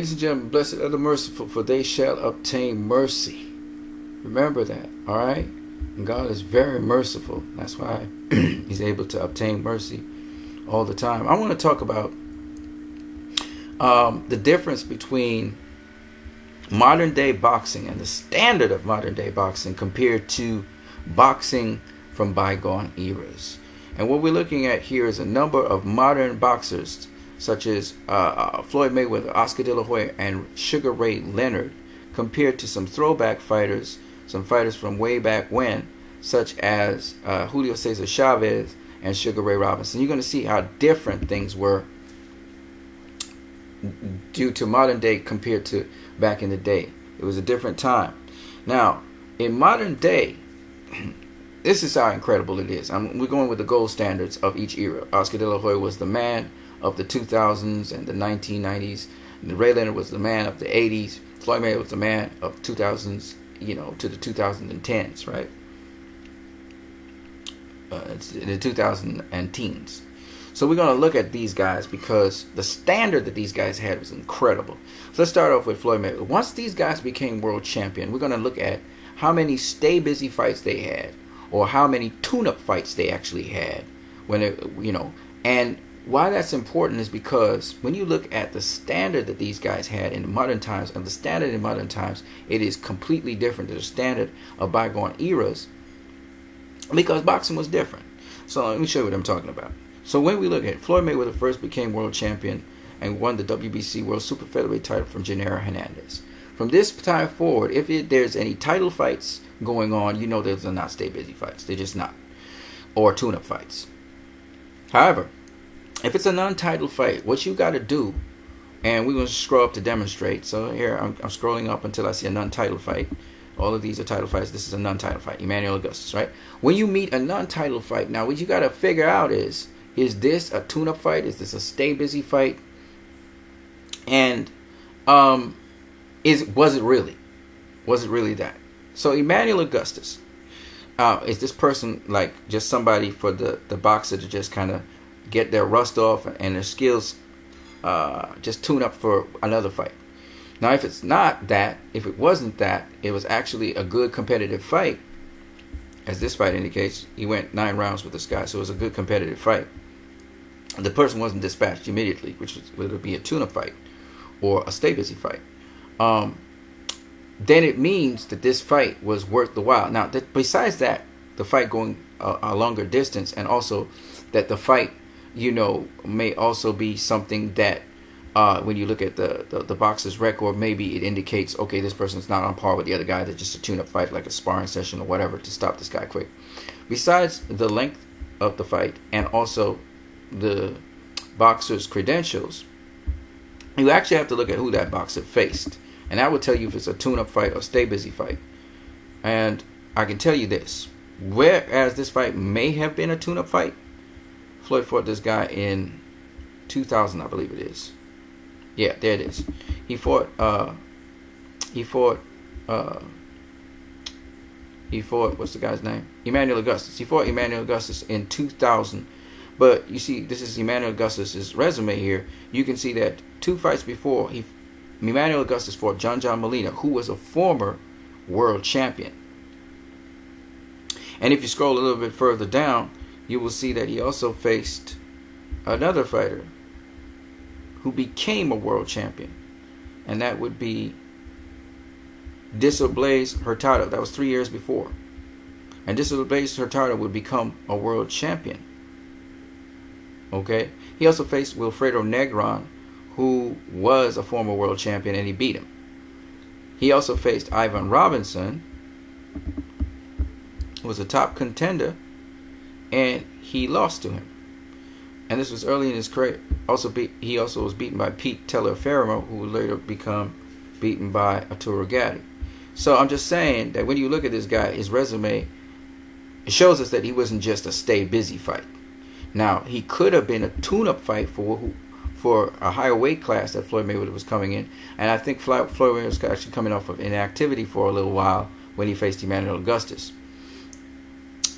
Ladies and gentlemen, blessed are the merciful, for they shall obtain mercy. Remember that, all right? And God is very merciful. That's why He's able to obtain mercy all the time. I want to talk about um, the difference between modern day boxing and the standard of modern day boxing compared to boxing from bygone eras. And what we're looking at here is a number of modern boxers such as uh, uh, Floyd Mayweather, Oscar De La Hoya, and Sugar Ray Leonard, compared to some throwback fighters, some fighters from way back when, such as uh, Julio Cesar Chavez and Sugar Ray Robinson. You're going to see how different things were due to modern day compared to back in the day. It was a different time. Now, in modern day, this is how incredible it is. I'm, we're going with the gold standards of each era. Oscar De La Hoya was the man of the 2000s and the 1990s. And Ray Leonard was the man of the 80s. Floyd Mayweather was the man of 2000s, you know, to the 2010s, right? Uh, the 2010s. So we're going to look at these guys because the standard that these guys had was incredible. So let's start off with Floyd Mayweather. Once these guys became world champion, we're going to look at how many stay busy fights they had or how many tune-up fights they actually had when it, you know, and why that's important is because when you look at the standard that these guys had in modern times and the standard in modern times, it is completely different to the standard of bygone eras because boxing was different. So let me show you what I'm talking about. So when we look at Floyd Mayweather first became world champion and won the WBC World Super Featherweight title from Genaro Hernandez. From this time forward, if it, there's any title fights going on, you know those are not stay busy fights. They're just not. Or tune-up fights. However, if it's a non-title fight, what you got to do, and we're going to scroll up to demonstrate. So here I'm, I'm scrolling up until I see a non-title fight. All of these are title fights. This is a non-title fight. Emmanuel Augustus, right? When you meet a non-title fight, now what you got to figure out is, is this a tune-up fight? Is this a stay busy fight? And um, is was it really? Was it really that? So Emmanuel Augustus, uh, is this person like just somebody for the the boxer to just kind of get their rust off and their skills uh, just tune up for another fight. Now, if it's not that, if it wasn't that, it was actually a good competitive fight, as this fight indicates. He went nine rounds with this guy, so it was a good competitive fight. The person wasn't dispatched immediately, which was, would be a tune-up fight or a stay busy fight. Um, then it means that this fight was worth the while. Now, besides that, the fight going a, a longer distance, and also that the fight you know, may also be something that uh, when you look at the, the, the boxer's record, maybe it indicates, okay, this person's not on par with the other guy. They're just a tune-up fight, like a sparring session or whatever, to stop this guy quick. Besides the length of the fight and also the boxer's credentials, you actually have to look at who that boxer faced. And that will tell you if it's a tune-up fight or stay busy fight. And I can tell you this, whereas this fight may have been a tune-up fight, Floyd fought this guy in 2000, I believe it is. Yeah, there it is. He fought. Uh, he fought. Uh, he fought. What's the guy's name? Emmanuel Augustus. He fought Emmanuel Augustus in 2000. But you see, this is Emmanuel Augustus's resume here. You can see that two fights before, he Emmanuel Augustus fought John John Molina, who was a former world champion. And if you scroll a little bit further down, you will see that he also faced another fighter who became a world champion, and that would be Diosbelys Hurtado. That was three years before. And Diosbelys Hurtado would become a world champion. Okay? He also faced Wilfredo Negron, who was a former world champion, and he beat him. He also faced Ivan Robinson, who was a top contender and he lost to him. And this was early in his career. Also, he also was beaten by Pete Teller Tagliaferro, who would later become beaten by Arturo Gatti. So I'm just saying that when you look at this guy, his resume, it shows us that he wasn't just a stay busy fight. Now he could have been a tune-up fight for for a higher weight class that Floyd Mayweather was coming in, and I think Floyd Mayweather was actually coming off of inactivity for a little while when he faced Emmanuel Augustus.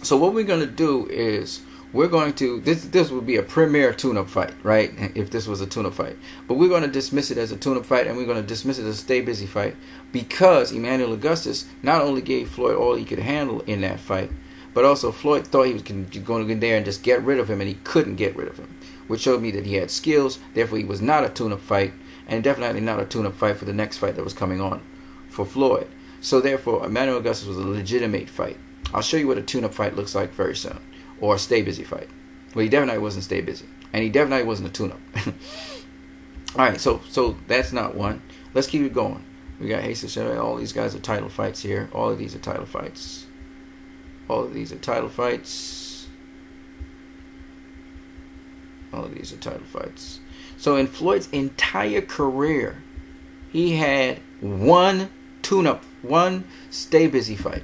So what we're going to do is we're going to this this would be a premier tune-up fight, right? If this was a tune-up fight, but we're going to dismiss it as a tune-up fight, and we're going to dismiss it as a stay busy fight because Emmanuel Augustus not only gave Floyd all he could handle in that fight, but also Floyd thought he was going to in there and just get rid of him, and he couldn't get rid of him, which showed me that he had skills. Therefore, he was not a tune-up fight, and definitely not a tune-up fight for the next fight that was coming on for Floyd. So therefore, Emmanuel Augustus was a legitimate fight. I'll show you what a tune-up fight looks like very soon or a stay busy fight. Well, he definitely wasn't stay busy, and he definitely wasn't a tune-up. all right, so so that's not one. Let's keep it going. We got Jesus. All these guys are title fights here. All of these are title fights. All of these are title fights. All of these are title fights. So in Floyd's entire career, he had one tune-up, one stay busy fight,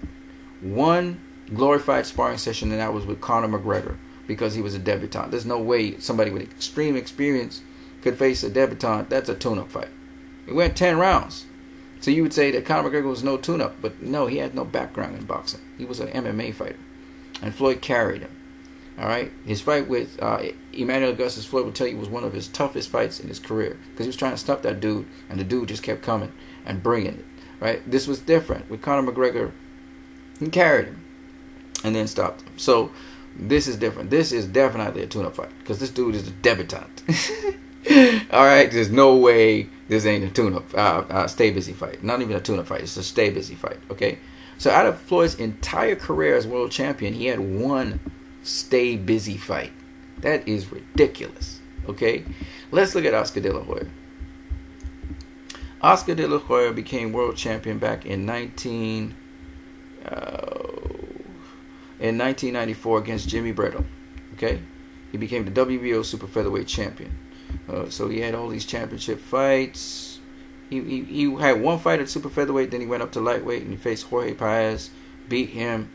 one glorified sparring session, and that was with Conor McGregor because he was a debutant. There's no way somebody with extreme experience could face a debutant. That's a tune-up fight. It went 10 rounds. So you would say that Conor McGregor was no tune-up, but no, he had no background in boxing. He was an MMA fighter, and Floyd carried him. All right, his fight with uh, Emmanuel Augustus Floyd will tell you was one of his toughest fights in his career because he was trying to stop that dude, and the dude just kept coming and bringing it. Right, this was different with Conor McGregor. He carried him and then stopped him. So this is different. This is definitely a tune-up fight because this dude is a debutante. All right, there's no way this ain't a tune-up, uh, uh, stay busy fight. Not even a tune-up fight. It's a stay busy fight. Okay, so out of Floyd's entire career as world champion, he had one stay busy fight. That is ridiculous. Okay, let's look at Oscar De La Hoya. Oscar De La Hoya became world champion back in 19. In 1994 against Jimmy Bredahl. Okay, he became the WBO super featherweight champion. Uh, so he had all these championship fights. He, he he had one fight at super featherweight, then he went up to lightweight and he faced Jorge Paez, beat him,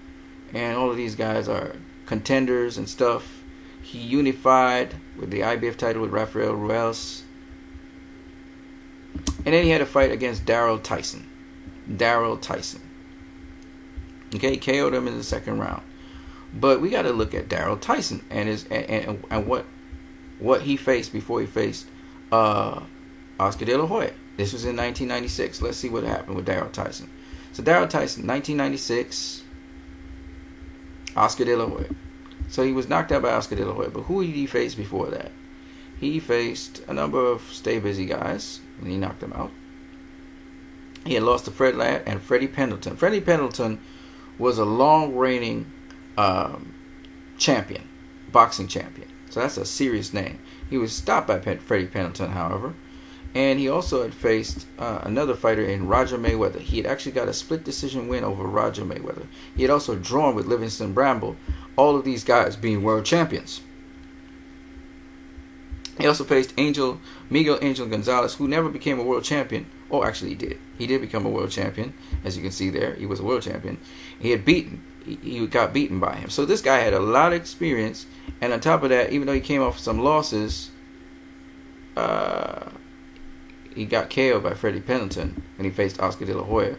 and all of these guys are contenders and stuff. He unified with the IBF title with Rafael Ruiz. And then he had a fight against Daryl Tyson. Daryl Tyson. Okay, KO'd him in the second round. But we got to look at Daryl Tyson and his and, and, and, what what he faced before he faced uh, Oscar De La Hoya. This was in 1996. Let's see what happened with Daryl Tyson. So Daryl Tyson, 1996, Oscar De La Hoya. So he was knocked out by Oscar De La Hoya. But who did he face before that? He faced a number of stay busy guys, and he knocked them out. He had lost to Fred Ladd and Freddie Pendleton. Freddie Pendleton was a long reigning um, champion, boxing champion. So that's a serious name. He was stopped by Freddie Pendleton, however, and he also had faced uh, another fighter in Roger Mayweather. He had actually got a split decision win over Roger Mayweather. He had also drawn with Livingston Bramble, all of these guys being world champions. He also faced Angel Miguel Angel Gonzalez, who never became a world champion. Oh, actually, he did. He did become a world champion, as you can see there. He was a world champion. He had beaten he got beaten by him. So this guy had a lot of experience, and on top of that, even though he came off some losses, uh, he got KO'd by Freddie Pendleton, and he faced Oscar De La Hoya.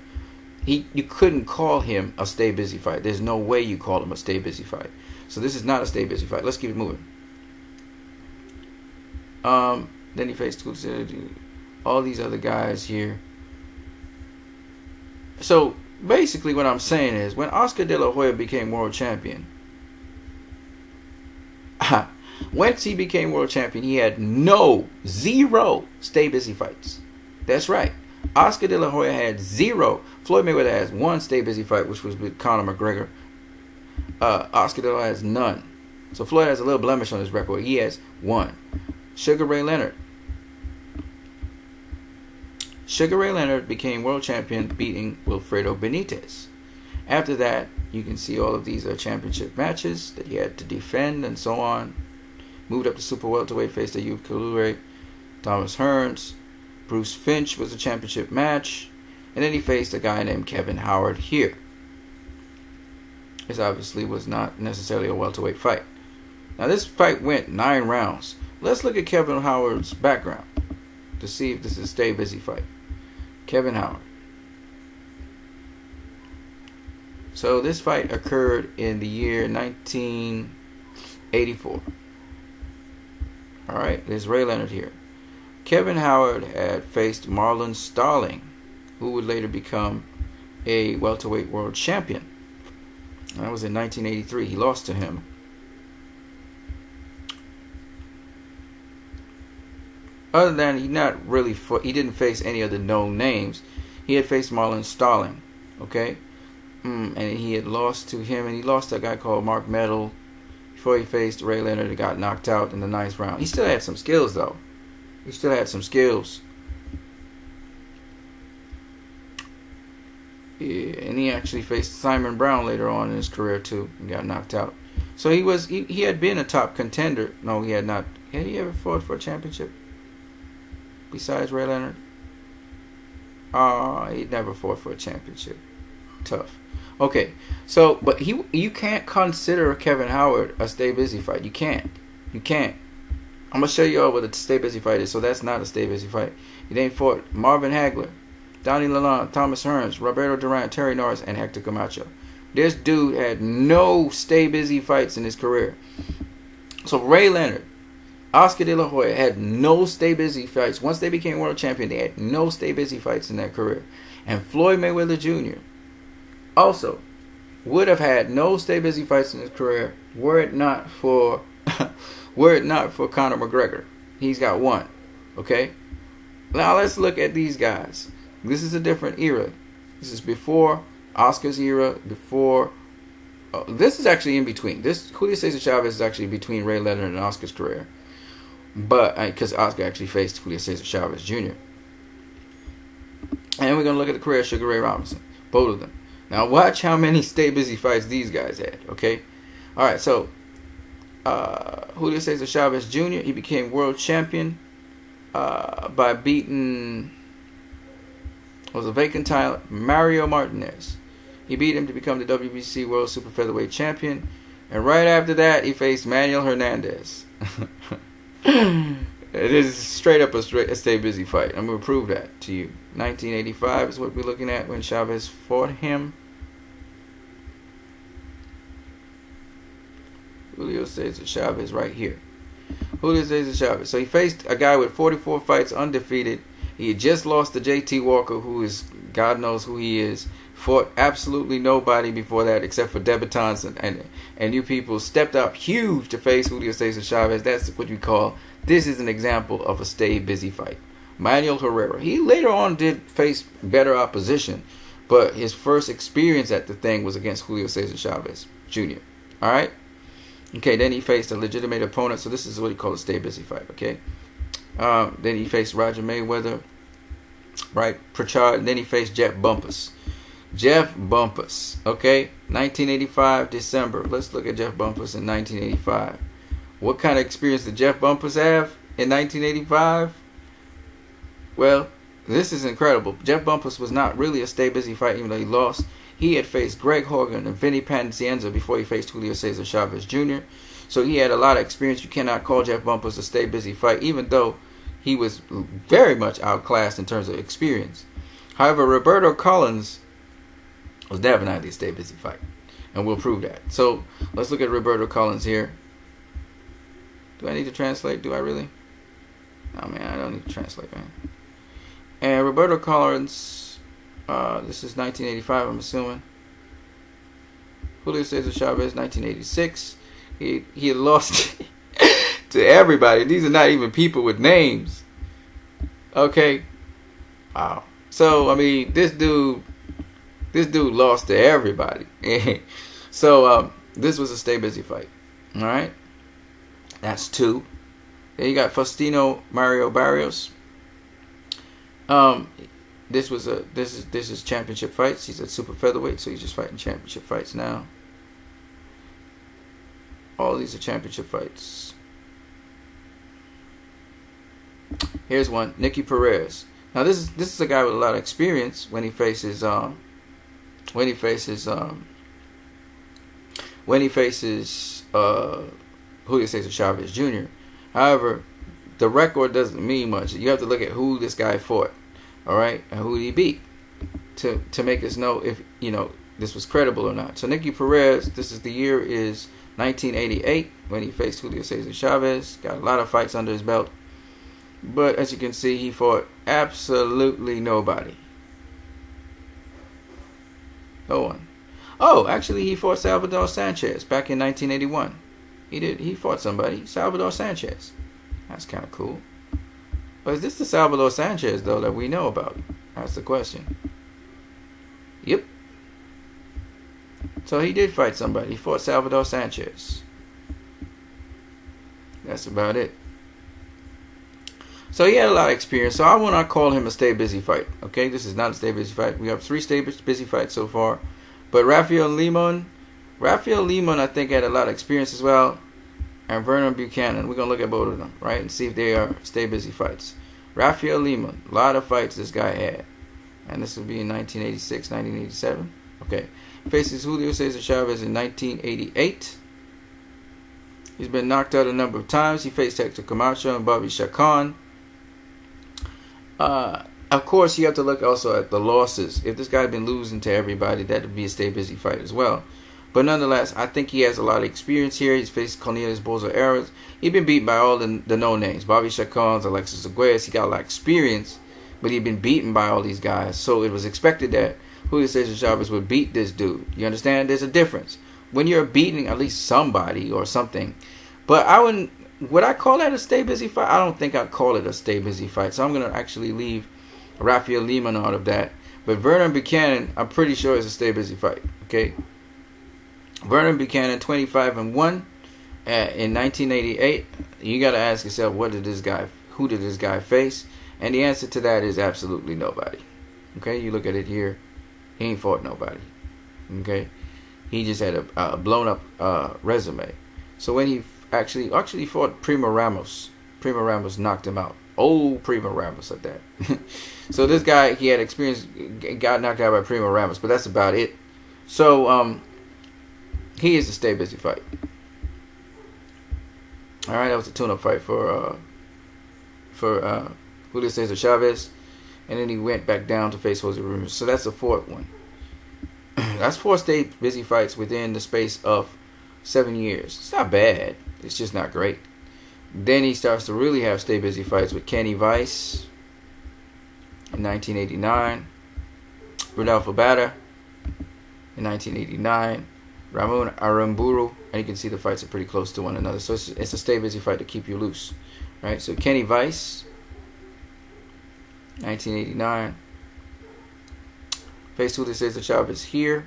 He, you couldn't call him a stay busy fight. There's no way you call him a stay busy fight. So this is not a stay busy fight. Let's keep it moving. Um, then he faced all these other guys here. So basically what I'm saying is when Oscar De La Hoya became world champion, once he became world champion, he had no, zero stay busy fights. That's right. Oscar De La Hoya had zero. Floyd Mayweather has one stay busy fight, which was with Conor McGregor. Uh, Oscar De La Hoya has none. So Floyd has a little blemish on his record. He has one. Sugar Ray Leonard Sugar Ray Leonard became world champion, beating Wilfredo Benitez. After that, you can see all of these uh, championship matches that he had to defend and so on. Moved up to super welterweight, faced Ayub Kalule, Thomas Hearns. Bruce Finch was a championship match. And then he faced a guy named Kevin Howard here. This obviously was not necessarily a welterweight fight. Now, this fight went nine rounds. Let's look at Kevin Howard's background to see if this is a stay busy fight. Kevin Howard. So this fight occurred in the year 1984. All right, there's Ray Leonard here. Kevin Howard had faced Marlon Starling, who would later become a welterweight world champion. That was in 1983. He lost to him. Other than he not really he didn't face any of the known names. He had faced Marlon Starling, okay, mm, and he had lost to him, and he lost to a guy called Mark Medal before he faced Ray Leonard and got knocked out in the ninth round. He still had some skills though. He still had some skills. Yeah, and he actually faced Simon Brown later on in his career too and got knocked out. So he was he, he had been a top contender. No, he had not. Had he ever fought for a championship? Besides Ray Leonard? Uh, he never fought for a championship. Tough. Okay, so but he you can't consider Kevin Howard a stay busy fight. You can't. You can't. I'm gonna show you all what a stay busy fight is. So that's not a stay busy fight. He then fought Marvin Hagler, Donnie Lalonde, Thomas Hearns, Roberto Duran, Terry Norris, and Hector Camacho. This dude had no stay busy fights in his career. So Ray Leonard, Oscar De La Hoya had no stay busy fights. Once they became world champion, they had no stay busy fights in their career. And Floyd Mayweather Jr also would have had no stay busy fights in his career were it not for were it not for Conor McGregor. He's got one. Okay? Now let's look at these guys. This is a different era. This is before Oscar's era, before uh, this is actually in between. This Julio Cesar Chavez is actually between Ray Leonard and Oscar's career. But because Oscar actually faced Julio Cesar Chavez Jr. And we're gonna look at the career of Sugar Ray Robinson. Both of them. Now watch how many stay busy fights these guys had. Okay, all right. So uh, Julio Cesar Chavez Jr. He became world champion uh, by beating was a vacant title Mario Martinez. He beat him to become the WBC World Super Featherweight Champion, and right after that he faced Manuel Hernandez. it is straight up a, straight, a stay busy fight. I'm gonna prove that to you. 1985 is what we're looking at when Chavez fought him. Julio Cesar Chavez right here. Julio Cesar Chavez. So he faced a guy with 44 fights undefeated. He had just lost to JT Walker, who is God knows who he is. Fought absolutely nobody before that except for debutants and, and, and you people stepped up huge to face Julio Cesar Chavez. That's what we call this is an example of a stay busy fight. Manuel Herrera. He later on did face better opposition, but his first experience at the thing was against Julio Cesar Chavez Jr. All right. Okay, then he faced a legitimate opponent. So this is what he called a stay busy fight. Okay. Um, then he faced Roger Mayweather, right? Prichard. then he faced Jeff Bumpus. Jeff Bumpus. Okay, 1985 December. Let's look at Jeff Bumpus in 1985. What kind of experience did Jeff Bumpus have in 1985? Well, this is incredible. Jeff Bumpus was not really a stay busy fight, even though he lost. He had faced Greg Haugen and Vinny Pazienza before he faced Julio Cesar Chavez Jr. So he had a lot of experience. You cannot call Jeff Bumpus a stay busy fight, even though he was very much outclassed in terms of experience. However, Roberto Collins was definitely a stay busy fight, and we'll prove that. So let's look at Roberto Collins here. Do I need to translate? Do I really? Oh man, I don't need to translate, man. And Roberto Collins uh, this is 1985, I'm assuming. Julio Cesar Chavez, 1986. He he lost to everybody. These are not even people with names. Okay. Wow. So I mean, this dude, this dude lost to everybody. so um, this was a stay busy fight. All right. That's two. Then you got Faustino Mario Barrios. Um, this was a this is this is championship fights. He's a super featherweight, so he's just fighting championship fights now. All these are championship fights. Here's one, Nicky Perez. Now this is this is a guy with a lot of experience when he faces um when he faces um when he faces uh Julio Cesar Chavez Jr. However, the record doesn't mean much. You have to look at who this guy fought. All right, and who he beat to to make us know if you know this was credible or not. So Nicky Perez, this is the year is 1988, when he faced Julio Cesar Chavez, got a lot of fights under his belt. But as you can see, he fought absolutely nobody. No one. Oh, actually, he fought Salvador Sanchez back in 1981. He did. He fought somebody, Salvador Sanchez. That's kind of cool. But is this the Salvador Sanchez though that we know about? That's the question. Yep. So he did fight somebody. He fought Salvador Sanchez. That's about it. So he had a lot of experience. So I will not call him a stay busy fight. Okay, this is not a stay busy fight. We have three stay busy fights so far. But Rafael Limon, Rafael Limon, I think had a lot of experience as well. And Vernon Buchanan. We're gonna look at both of them, right, and see if they are stay busy fights. Rafael Limon, a lot of fights this guy had, and this will be in 1986, 1987. Okay, faces Julio Cesar Chavez in 1988. He's been knocked out a number of times. He faced Hector Camacho and Bobby Chacon. Uh, of course, you have to look also at the losses. If this guy had been losing to everybody, that would be a stay busy fight as well. But nonetheless, I think he has a lot of experience here. He's faced Cornelius Bozo Ares. He's been beat by all the, the no names. Bobby Chacons, Alexis Aguirre. He got a lot of experience, but he'd been beaten by all these guys. So it was expected that Julio Cesar Chavez would beat this dude. You understand? There's a difference. When you're beating at least somebody or something. But I wouldn't would I call that a stay busy fight? I don't think I'd call it a stay busy fight. So I'm gonna actually leave Rafael Limon out of that. But Vernon Buchanan, I'm pretty sure is a stay busy fight. Okay. Vernon Buchanan, 25 and one uh, in 1988. You got to ask yourself, what did this guy? Who did this guy face? And the answer to that is absolutely nobody. Okay, you look at it here. He ain't fought nobody. Okay, he just had a, a blown up uh, resume. So when he actually actually fought Primo Ramos. Primo Ramos knocked him out. Old Primo Ramos at that. so this guy, he had experience, got knocked out by Primo Ramos, but that's about it. So um, he is a stay busy fight. All right, that was a tune-up fight for uh, for uh, Julio Cesar Chavez, and then he went back down to face Jose Ramirez. So that's the fourth one. that's four stay busy fights within the space of seven years. It's not bad. It's just not great. Then he starts to really have stay busy fights with Kenny Weiss in 1989, Rodolfo Bada in 1989, Ramon Aramburu, and you can see the fights are pretty close to one another. So it's, it's a stay busy fight to keep you loose, right? So Kenny Weiss, 1989, faced Julio Cesar Chavez here.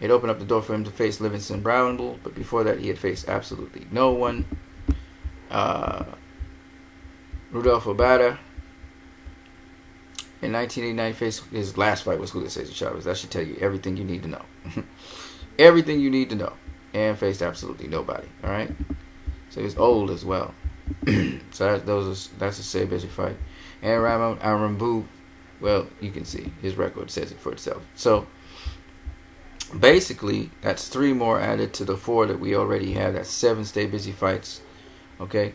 It opened up the door for him to face Livingston Bramble, but before that, he had faced absolutely no one. Uh, Rodolfo Bada. In 1989, faced his last fight was Julio Cesar Chavez. That should tell you everything you need to know. everything you need to know. And faced absolutely nobody. All right. So he's old as well. so that, those are, that's a say busy fight. And Ramon Arambu, well, you can see his record says it for itself. So basically that's three more added to the four that we already have. That's seven stay busy fights. Okay.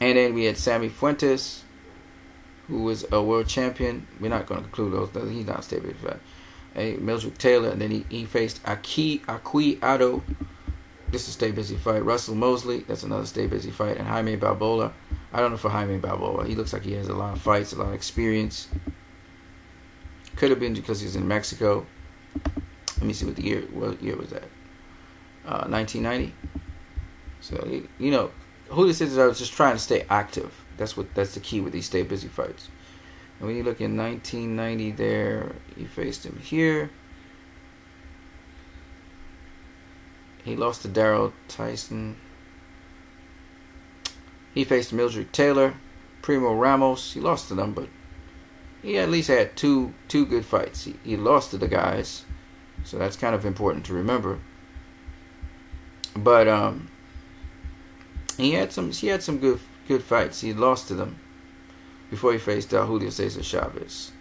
And then we had Sammy Fuentes, who was a world champion. We're not going to include those. He's not stay busy fight. Hey, Meldrick Taylor, and then he, he faced Aki Akui Ado. This is a stay busy fight. Russell Mosley, that's another stay busy fight. And Jaime Balboa. I don't know for Jaime Balboa. He looks like he has a lot of fights, a lot of experience. Could have been because he's in Mexico. Let me see what the year what year was that? Uh, 1990. So you know, Julio Cesar was just trying to stay active. That's what that's the key with these stay busy fights. And when you look in 1990, there he faced him here. He lost to Daryl Tyson. He faced Meldrick Taylor, Primo Ramos. He lost to them, but he at least had two two good fights. He, he lost to the guys so that's kind of important to remember. But um, he had some he had some good good fights. He lost to them before he faced uh, Julio Cesar Chavez.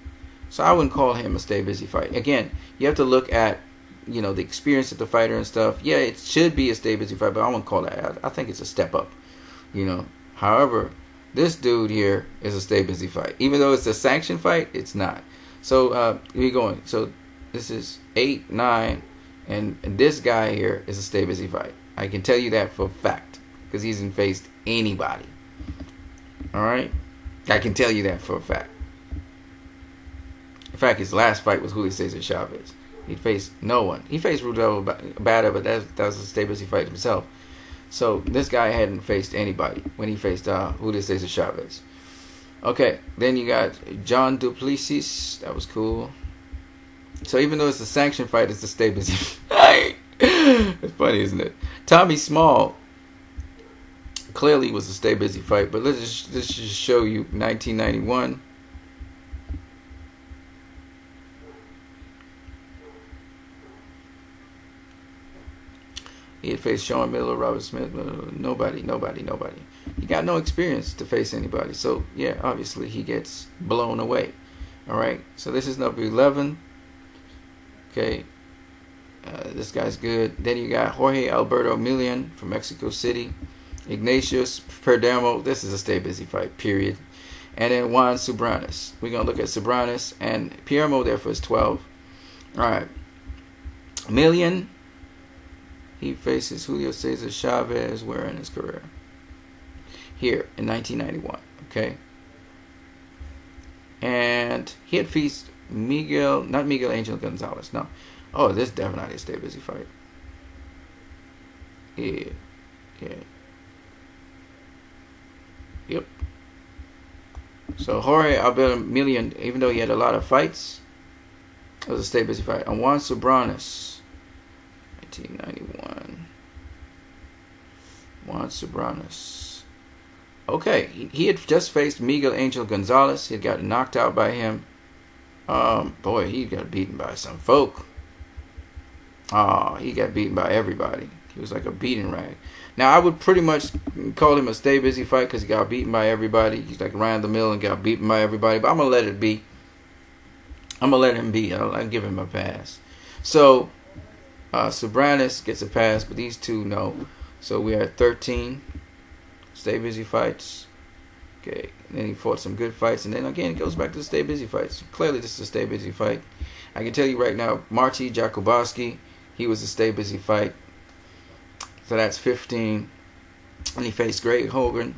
So I wouldn't call him a stay busy fight. Again, you have to look at you know the experience of the fighter and stuff. Yeah, it should be a stay busy fight, but I wouldn't call that. I, I think it's a step up. You know. However, this dude here is a stay busy fight. Even though it's a sanctioned fight, it's not. So uh, we going. So this is eight, nine, and, and this guy here is a stay busy fight. I can tell you that for a fact because he hasn't faced anybody. All right, I can tell you that for a fact. In fact, his last fight was Julio Cesar Chavez. He faced no one. He faced Rudolfo Bada, but that, that was a stay busy fight himself. So this guy hadn't faced anybody when he faced uh, Julio Cesar Chavez. Okay, then you got John Du Plessis. That was cool. So even though it's a sanctioned fight, it's a stay busy fight. it's funny, isn't it? Tommy Small clearly was a stay busy fight, but let's just, let's just show you 1991. He had faced Sean Miller, Robert Smith, uh, nobody, nobody, nobody. He got no experience to face anybody. So, yeah, obviously he gets blown away. All right, so this is number 11. Okay, uh, this guy's good. Then you got Jorge Alberto Milian from Mexico City. Ignatius Perdomo. This is a stay busy fight, period. And then Juan Subranis. We're going to look at Subranis. And Piermo there for his 12. All right. Milian. He faces Julio Cesar Chavez where in his career? Here in 1991. Okay. And he had faced Miguel, not Miguel Angel Gonzalez, no. Oh, this definitely a stay busy fight. Yeah. Yeah. Yep. So Jorge Alberto Milian, even though he had a lot of fights, it was a stay busy fight. And Juan Subranis, 1991. Juan Subranis. Okay, he, he had just faced Miguel Angel Gonzalez. He had gotten knocked out by him. Um, boy, he got beaten by some folk. Oh, he got beaten by everybody. He was like a beating rag. Now I would pretty much call him a stay busy fight because he got beaten by everybody. He's like Ryan the Mill and got beaten by everybody. But I'm gonna let it be. I'm gonna let him be. I'll, I'll give him a pass. So uh, Subranis gets a pass, but these two no. So we are at 13 stay busy fights. Okay, and then he fought some good fights, and then again it goes back to the stay busy fights. Clearly, this is a stay busy fight. I can tell you right now, Marty Jakubowski he was a stay busy fight. So that's 15. And he faced Greg Haugen.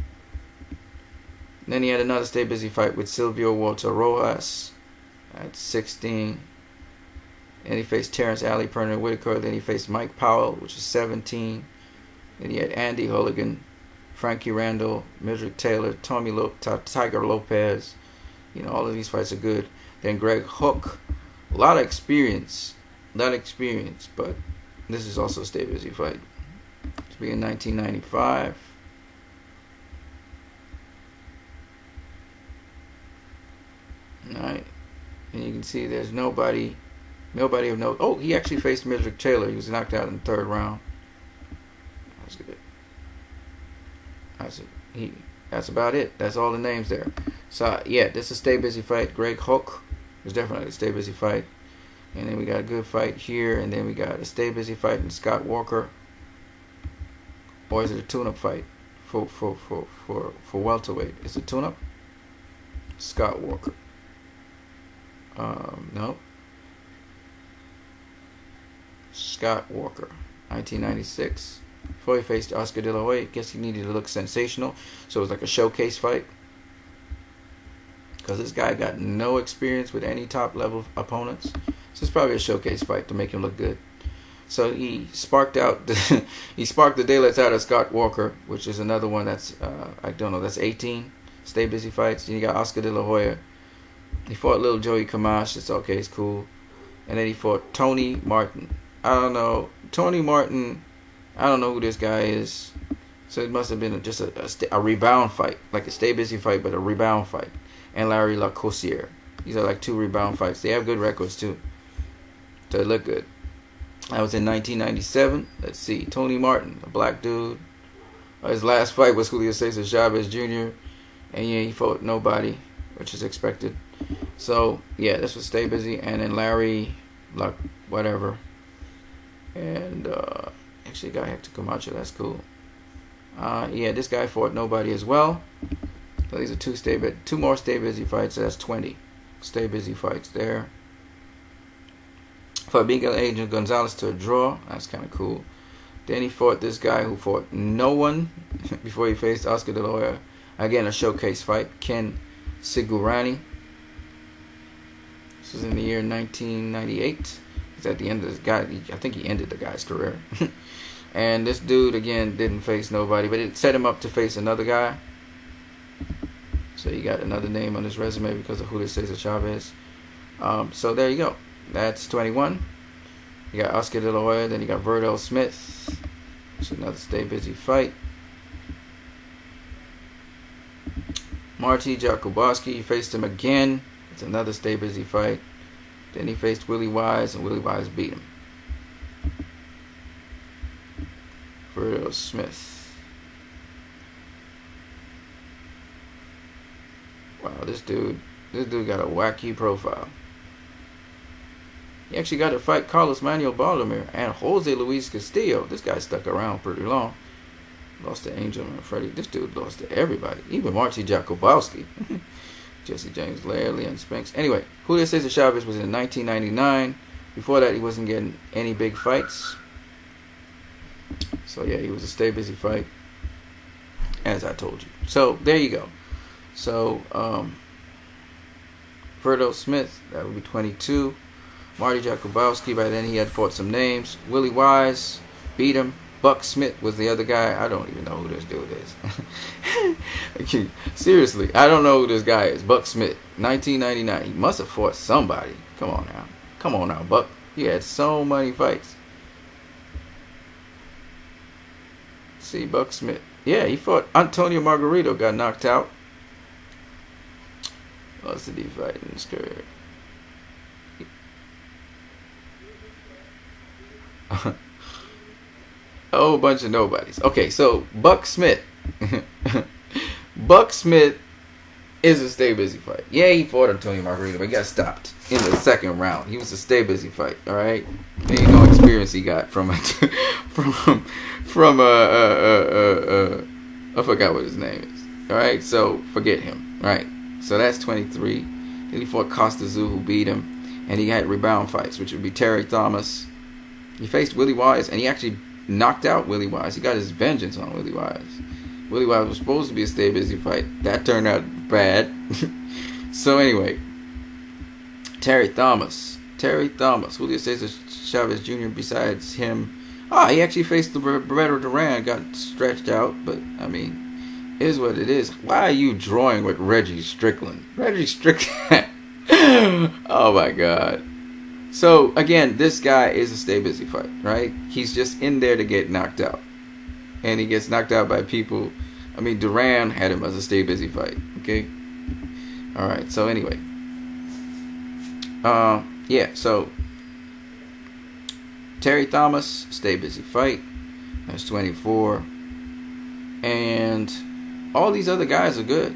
then he had another stay busy fight with Silvio Walter Rojas at 16. And he faced Terrence Alli, Pernell Whitaker. Then he faced Mike Powell, which is 17. Then he had Andy Holligan, Frankie Randall, Meldrick Taylor, Tommy Lo- Tiger Lopez. You know, all of these fights are good. Then Greg Hook, a lot of experience that experience, but this is also a stay busy fight. To be in 1995. Alright. And you can see there's nobody nobody of note. Oh, he actually faced Meldrick Taylor. He was knocked out in the third round. That's good. That's. He that's about it. That's all the names there. So yeah, this is a stay busy fight. Greg Hook was definitely a stay busy fight. And then we got a good fight here. And then we got a stay busy fight in Scott Walker. Or is it a tune-up fight for for for for for welterweight? Is it tune-up? Scott Walker. Um, no. Scott Walker, 1996. Before he faced Oscar De La Hoya, guess he needed to look sensational, so it was like a showcase fight. Because this guy got no experience with any top level opponents. So it's probably a showcase fight to make him look good. So he sparked out, the, he sparked the daylights out of Scott Walker, which is another one that's uh, I don't know, that's 18. Stay busy fights. Then you got Oscar De La Hoya. He fought little Joey Camacho. It's okay, it's cool. And then he fought Tony Martin. I don't know Tony Martin. I don't know who this guy is. So it must have been just a, a, a rebound fight, like a stay busy fight, but a rebound fight. And Larry LaCoursiere. These are like two rebound fights. They have good records too They look good. That was in 1997. Let's see. Tony Martin, a black dude. His last fight was Julio Cesar Chavez Jr. And yeah, he fought nobody, which is expected. So yeah, this was Stay Busy. And then Larry, like whatever. And uh, actually got Hector Camacho. That's cool. Uh, yeah, this guy fought nobody as well. So these are two stay two more Stay Busy fights. So that's 20 Stay Busy fights there for Miguel Angel Gonzalez to a draw. That's kind of cool. Then he fought this guy who fought no one before he faced Oscar De La Hoya. Again, a showcase fight. Ken Sigurani. This was in the year 1998. He's at the end of this guy. I think he ended the guy's career. and this dude again didn't face nobody, but it set him up to face another guy. So he got another name on his resume because of who Julio Cesar Chavez. Um, so there you go. That's 21. You got Oscar De La Hoya, then you got Verdell Smith. It's another stay busy fight. Marty Jakubowski faced him again. It's another stay busy fight. Then he faced Willie Wise, and Willie Wise beat him. Verdell Smith. Wow, this dude, this dude got a wacky profile. He actually got to fight Carlos Manuel Baldomir and Jose Luis Castillo. This guy stuck around pretty long. Lost to Angel and Freddie. This dude lost to everybody, even Marty Jakubowski. Jesse James Lair, Leon Spinks. Anyway, Julio Cesar Chavez was in 1999. Before that, he wasn't getting any big fights. So yeah, he was a stay busy fight, as I told you. So there you go. So um, Smith, that would be 22. Marty Jakubowski, by then he had fought some names. Willie Wise beat him. Buck Smith was the other guy. I don't even know who this dude is. Seriously, I don't know who this guy is. Buck Smith, 1999. He must have fought somebody. Come on now. Come on now, Buck. He had so many fights. See, Buck Smith. Yeah, he fought Antonio Margarito, got knocked out. Lost the fight in his career. a whole bunch of nobodies. Okay, so Buck Smith. Buck Smith is a stay busy fight. Yeah, he fought Antonio Margarito, but he got stopped in the second round. He was a stay busy fight. All right, ain't no experience he got from a, from from a, a, a, I forgot what his name is. All right, so forget him. All right, so that's twenty three. Then he fought Kostya Tszyu, who beat him, and he had rebound fights, which would be Terry Thomas, he faced Willie Wise, and he actually knocked out Willie Wise. He got his vengeance on Willie Wise. Willie Wise was supposed to be a stay busy fight. That turned out bad. so anyway, Terry Thomas. Terry Thomas. Julio Cesar Chavez Jr. Besides him, ah, he actually faced the Roberto Duran. Got stretched out, but I mean, is what it is. Why are you drawing with Reggie Strickland? Reggie Strickland. oh my God. So again, this guy is a stay busy fight, right? He's just in there to get knocked out, and he gets knocked out by people. I mean, Duran had him as a stay busy fight. Okay. All right. So anyway, uh, yeah. So Terry Thomas, stay busy fight. That's 24, and all these other guys are good.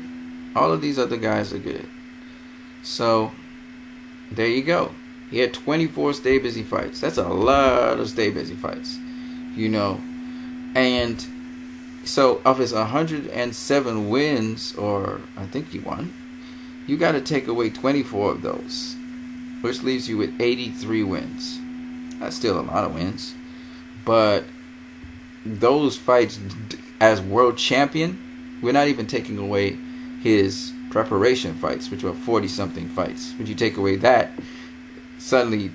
All of these other guys are good. So there you go. He had 24 stay busy fights. That's a lot of stay busy fights, you know. And so, of his 107 wins, or I think he won, you got to take away 24 of those, which leaves you with 83 wins. That's still a lot of wins, but those fights as world champion, we're not even taking away his preparation fights, which were 40 something fights. Would you take away that? suddenly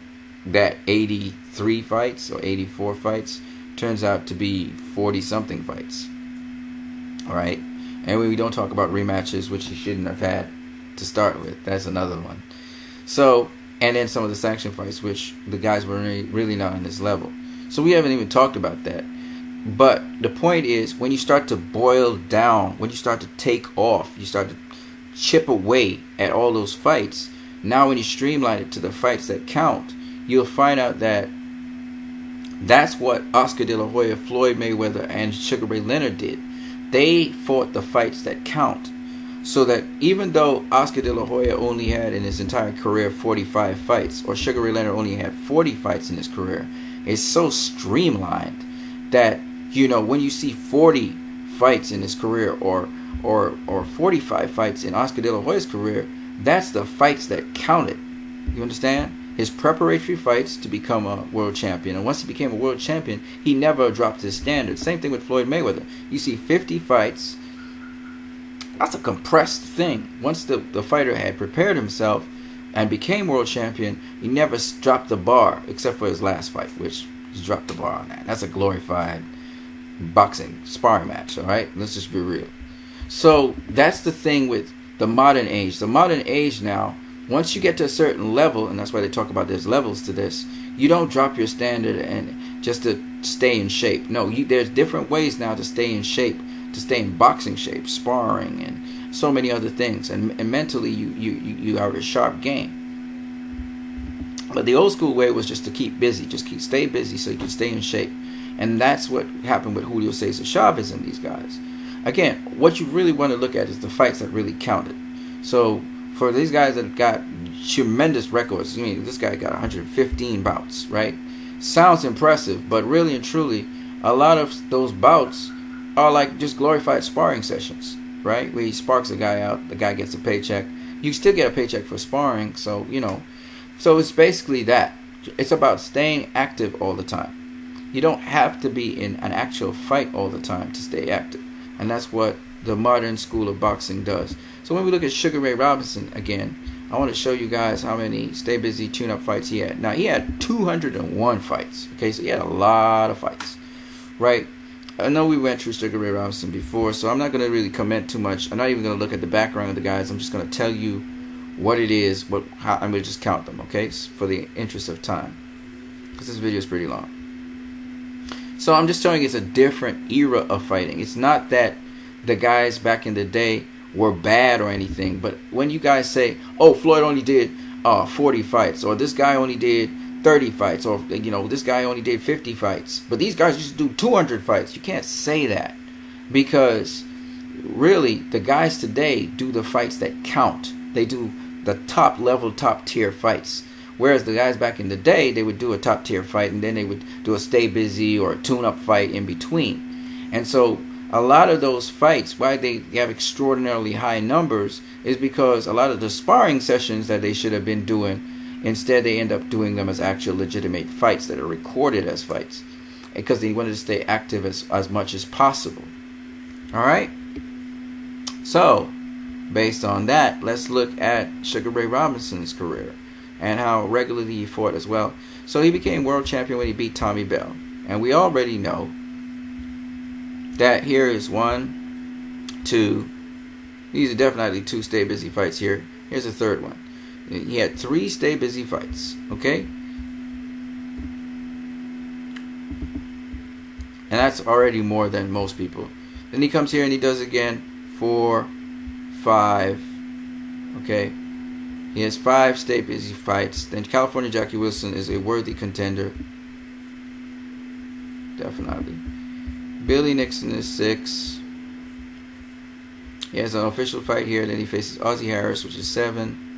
that 83 fights or 84 fights turns out to be 40 something fights. All right. And we don't talk about rematches, which he shouldn't have had to start with. That's another one. So, and then some of the sanction fights, which the guys were really, really not on this level. So we haven't even talked about that. But the point is, when you start to boil down, when you start to take off, you start to chip away at all those fights, now, when you streamline it to the fights that count, you'll find out that that's what Oscar De La Hoya, Floyd Mayweather, and Sugar Ray Leonard did. They fought the fights that count. So that even though Oscar De La Hoya only had in his entire career 45 fights, or Sugar Ray Leonard only had 40 fights in his career, it's so streamlined that, you know, when you see 40 fights in his career, or or or 45 fights in Oscar De La Hoya's career, that's the fights that counted. You understand? his preparatory fights to become a world champion. And once he became a world champion, he never dropped his standard. Same thing with Floyd Mayweather. You see 50 fights. That's a compressed thing. Once the, the fighter had prepared himself and became world champion, he never dropped the bar except for his last fight, which he dropped the bar on that. That's a glorified boxing sparring match, all right? Let's just be real. So that's the thing with the modern age. The modern age now once you get to a certain level, and that's why they talk about there's levels to this, you don't drop your standard and just to stay in shape. No, you, there's different ways now to stay in shape, to stay in boxing shape, sparring, and so many other things. And, and mentally, you, you, you have a sharp game. But the old school way was just to keep busy, just keep stay busy so you can stay in shape. And that's what happened with Julio Cesar Chavez and these guys. Again, what you really want to look at is the fights that really counted. So for these guys that got tremendous records, I mean, this guy got 115 bouts, right? Sounds impressive, but really and truly, a lot of those bouts are like just glorified sparring sessions, right? Where he sparks a guy out, the guy gets a paycheck. You still get a paycheck for sparring, so you know. So it's basically that. It's about staying active all the time. You don't have to be in an actual fight all the time to stay active, and that's what the modern school of boxing does. So when we look at Sugar Ray Robinson again, I want to show you guys how many stay busy tune up fights he had. Now he had 201 fights. Okay, so he had a lot of fights, right? I know we went through Sugar Ray Robinson before, so I'm not going to really comment too much. I'm not even going to look at the background of the guys. I'm just going to tell you what it is. What how, I'm going to just count them, okay, for the interest of time, because this video is pretty long. So I'm just showing it's a different era of fighting. It's not that the guys back in the day were bad or anything. But when you guys say, "Oh, Floyd only did uh, 40 fights," or "This guy only did 30 fights," or you know, "This guy only did 50 fights," but these guys used to do 200 fights, you can't say that because really the guys today do the fights that count. They do the top level, top tier fights. Whereas the guys back in the day, they would do a top tier fight and then they would do a stay busy or a tune up fight in between. And so a lot of those fights, why they have extraordinarily high numbers, is because a lot of the sparring sessions that they should have been doing, instead they end up doing them as actual legitimate fights that are recorded as fights, because they wanted to stay active as, as much as possible. All right. So, based on that, let's look at Sugar Ray Robinson's career and how regularly he fought as well. So he became world champion when he beat Tommy Bell, and we already know that here is one, two. These are definitely two stay busy fights here. Here's a third one. He had three stay busy fights. Okay? And that's already more than most people. Then he comes here and he does again four, five. Okay? He has five stay busy fights. Then California Jackie Wilson is a worthy contender. Definitely. Billy Nixon is six. He has an official fight here. Then he faces Ozzie Harris, which is seven.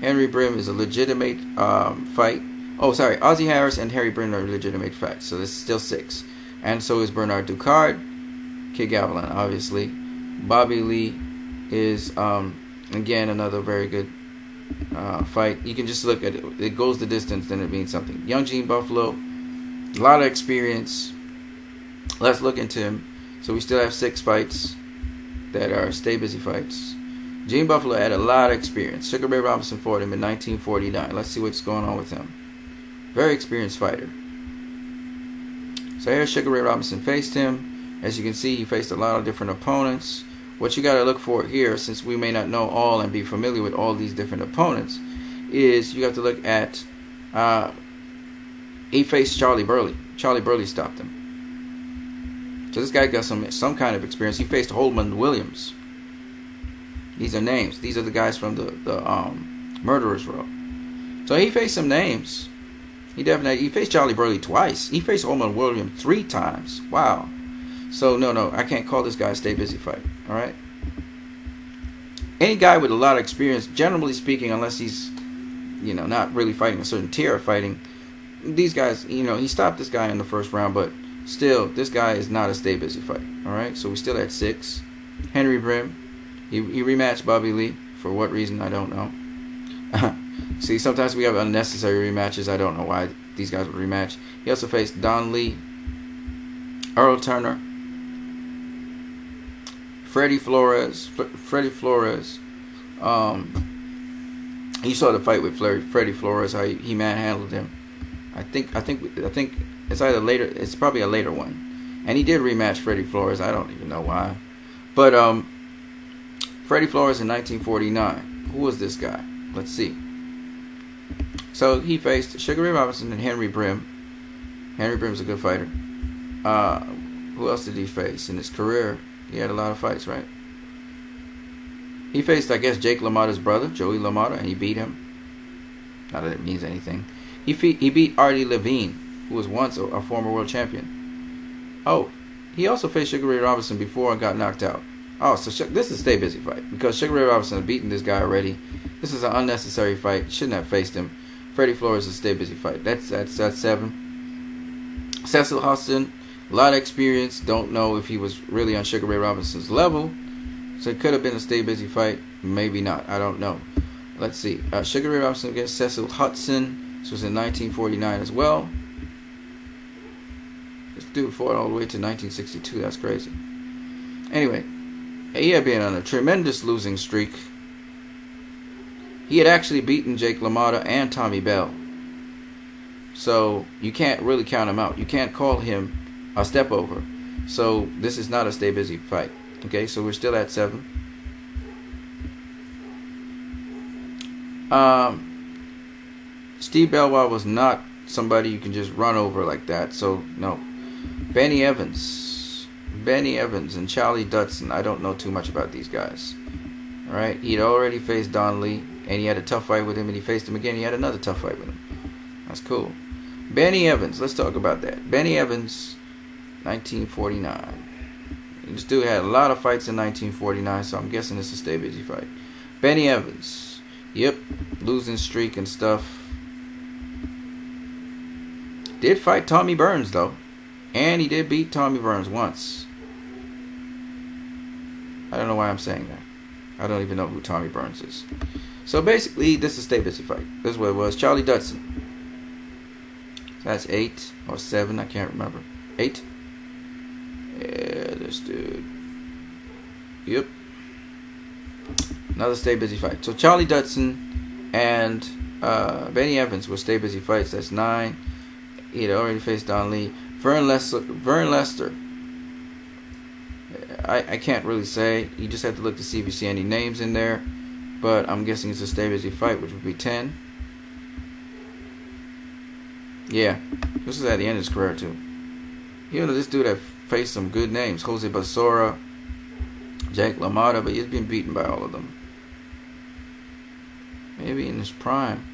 Henry Brimm is a legitimate um, fight. Oh, sorry. Ozzie Harris and Harry Brim are legitimate fights. So this is still six. And so is Bernard Ducard. Kid Gavilan, obviously. Bobby Lee is, um, again, another very good uh, fight. You can just look at it. It goes the distance, then it means something. Young Gene Buffalo, a lot of experience let's look into him. So we still have six fights that are stay busy fights. Gene Buffalo had a lot of experience. Sugar Ray Robinson fought him in 1949. Let's see what's going on with him. Very experienced fighter. So here Sugar Ray Robinson faced him. As you can see, he faced a lot of different opponents. What you got to look for here, since we may not know all and be familiar with all these different opponents, is you have to look at uh, he faced Charlie Burley. Charlie Burley stopped him. So this guy got some some kind of experience. He faced Holman Williams. These are names. These are the guys from the the um, murderers row. So he faced some names. He definitely he faced Charlie Burley twice. He faced Holman Williams three times. Wow. So no no I can't call this guy a stay busy fight. All right. Any guy with a lot of experience, generally speaking, unless he's you know not really fighting a certain tier of fighting, these guys you know he stopped this guy in the first round, but Still, this guy is not a stay busy fight. All right, so we still at six. Henry Brimm, he, he rematched Bobby Lee for what reason I don't know. See, sometimes we have unnecessary rematches. I don't know why these guys would rematch. He also faced Don Lee, Earl Turner, Freddie Flores, F- Freddie Flores. Um, you saw the fight with Freddie Flores, how he, he manhandled him. I think, I think, I think it's either later. It's probably a later one, and he did rematch Freddie Flores. I don't even know why, but um, Freddie Flores in 1949. Who was this guy? Let's see. So he faced Sugar Ray Robinson and Henry Brimm. Henry Brim's a good fighter. Uh, who else did he face in his career? He had a lot of fights, right? He faced, I guess, Jake LaMotta's brother, Joey LaMotta, and he beat him. Not that it means anything. He, fe- he beat Artie Levine, who was once a, a, former world champion. Oh, he also faced Sugar Ray Robinson before and got knocked out. Oh, so Sh- this is a stay busy fight because Sugar Ray Robinson had beaten this guy already. This is an unnecessary fight. Shouldn't have faced him. Freddie Flores is a stay busy fight. That's that's that's seven. Cecil Hudson a lot of experience. Don't know if he was really on Sugar Ray Robinson's level. So it could have been a stay busy fight. Maybe not. I don't know. Let's see. Uh, Sugar Ray Robinson against Cecil Hudson. This was in 1949 as well. This dude fought all the way to 1962. That's crazy. Anyway, he had been on a tremendous losing streak. He had actually beaten Jake LaMotta and Tommy Bell. So you can't really count him out. You can't call him a step over. So this is not a stay busy fight. Okay, so we're still at seven. Um, Steve Belloise was not somebody you can just run over like that. So no, Benny Evans, Benny Evans, and Charlie Dodson. I don't know too much about these guys. All right, he'd already faced Don Lee, and he had a tough fight with him, and he faced him again. He had another tough fight with him. That's cool. Benny Evans. Let's talk about that. Benny Evans 1949. This dude had a lot of fights in 1949, so I'm guessing this is a stay busy fight. Benny Evans. Yep, losing streak and stuff. Did fight Tommy Burns though. And he did beat Tommy Burns once. I don't know why I'm saying that. I don't even know who Tommy Burns is. So basically, this is stay busy fight. This is what it was. Charlie Dodson. That's eight or seven, I can't remember. Eight? Yeah, this dude. Yep. Another stay busy fight. So Charlie Dodson and uh, Benny Evans will stay busy fights. That's nine. He had already faced Don Lee. Vern Lester. Vern Lester. I, I can't really say. You just have to look to see if you see any names in there. But I'm guessing it's a stay busy fight, which would be 10. Yeah. This is at the end of his career, too. You know, this dude had faced some good names. Jose Basora, Jake LaMotta, but he's been beaten by all of them. Maybe in his prime.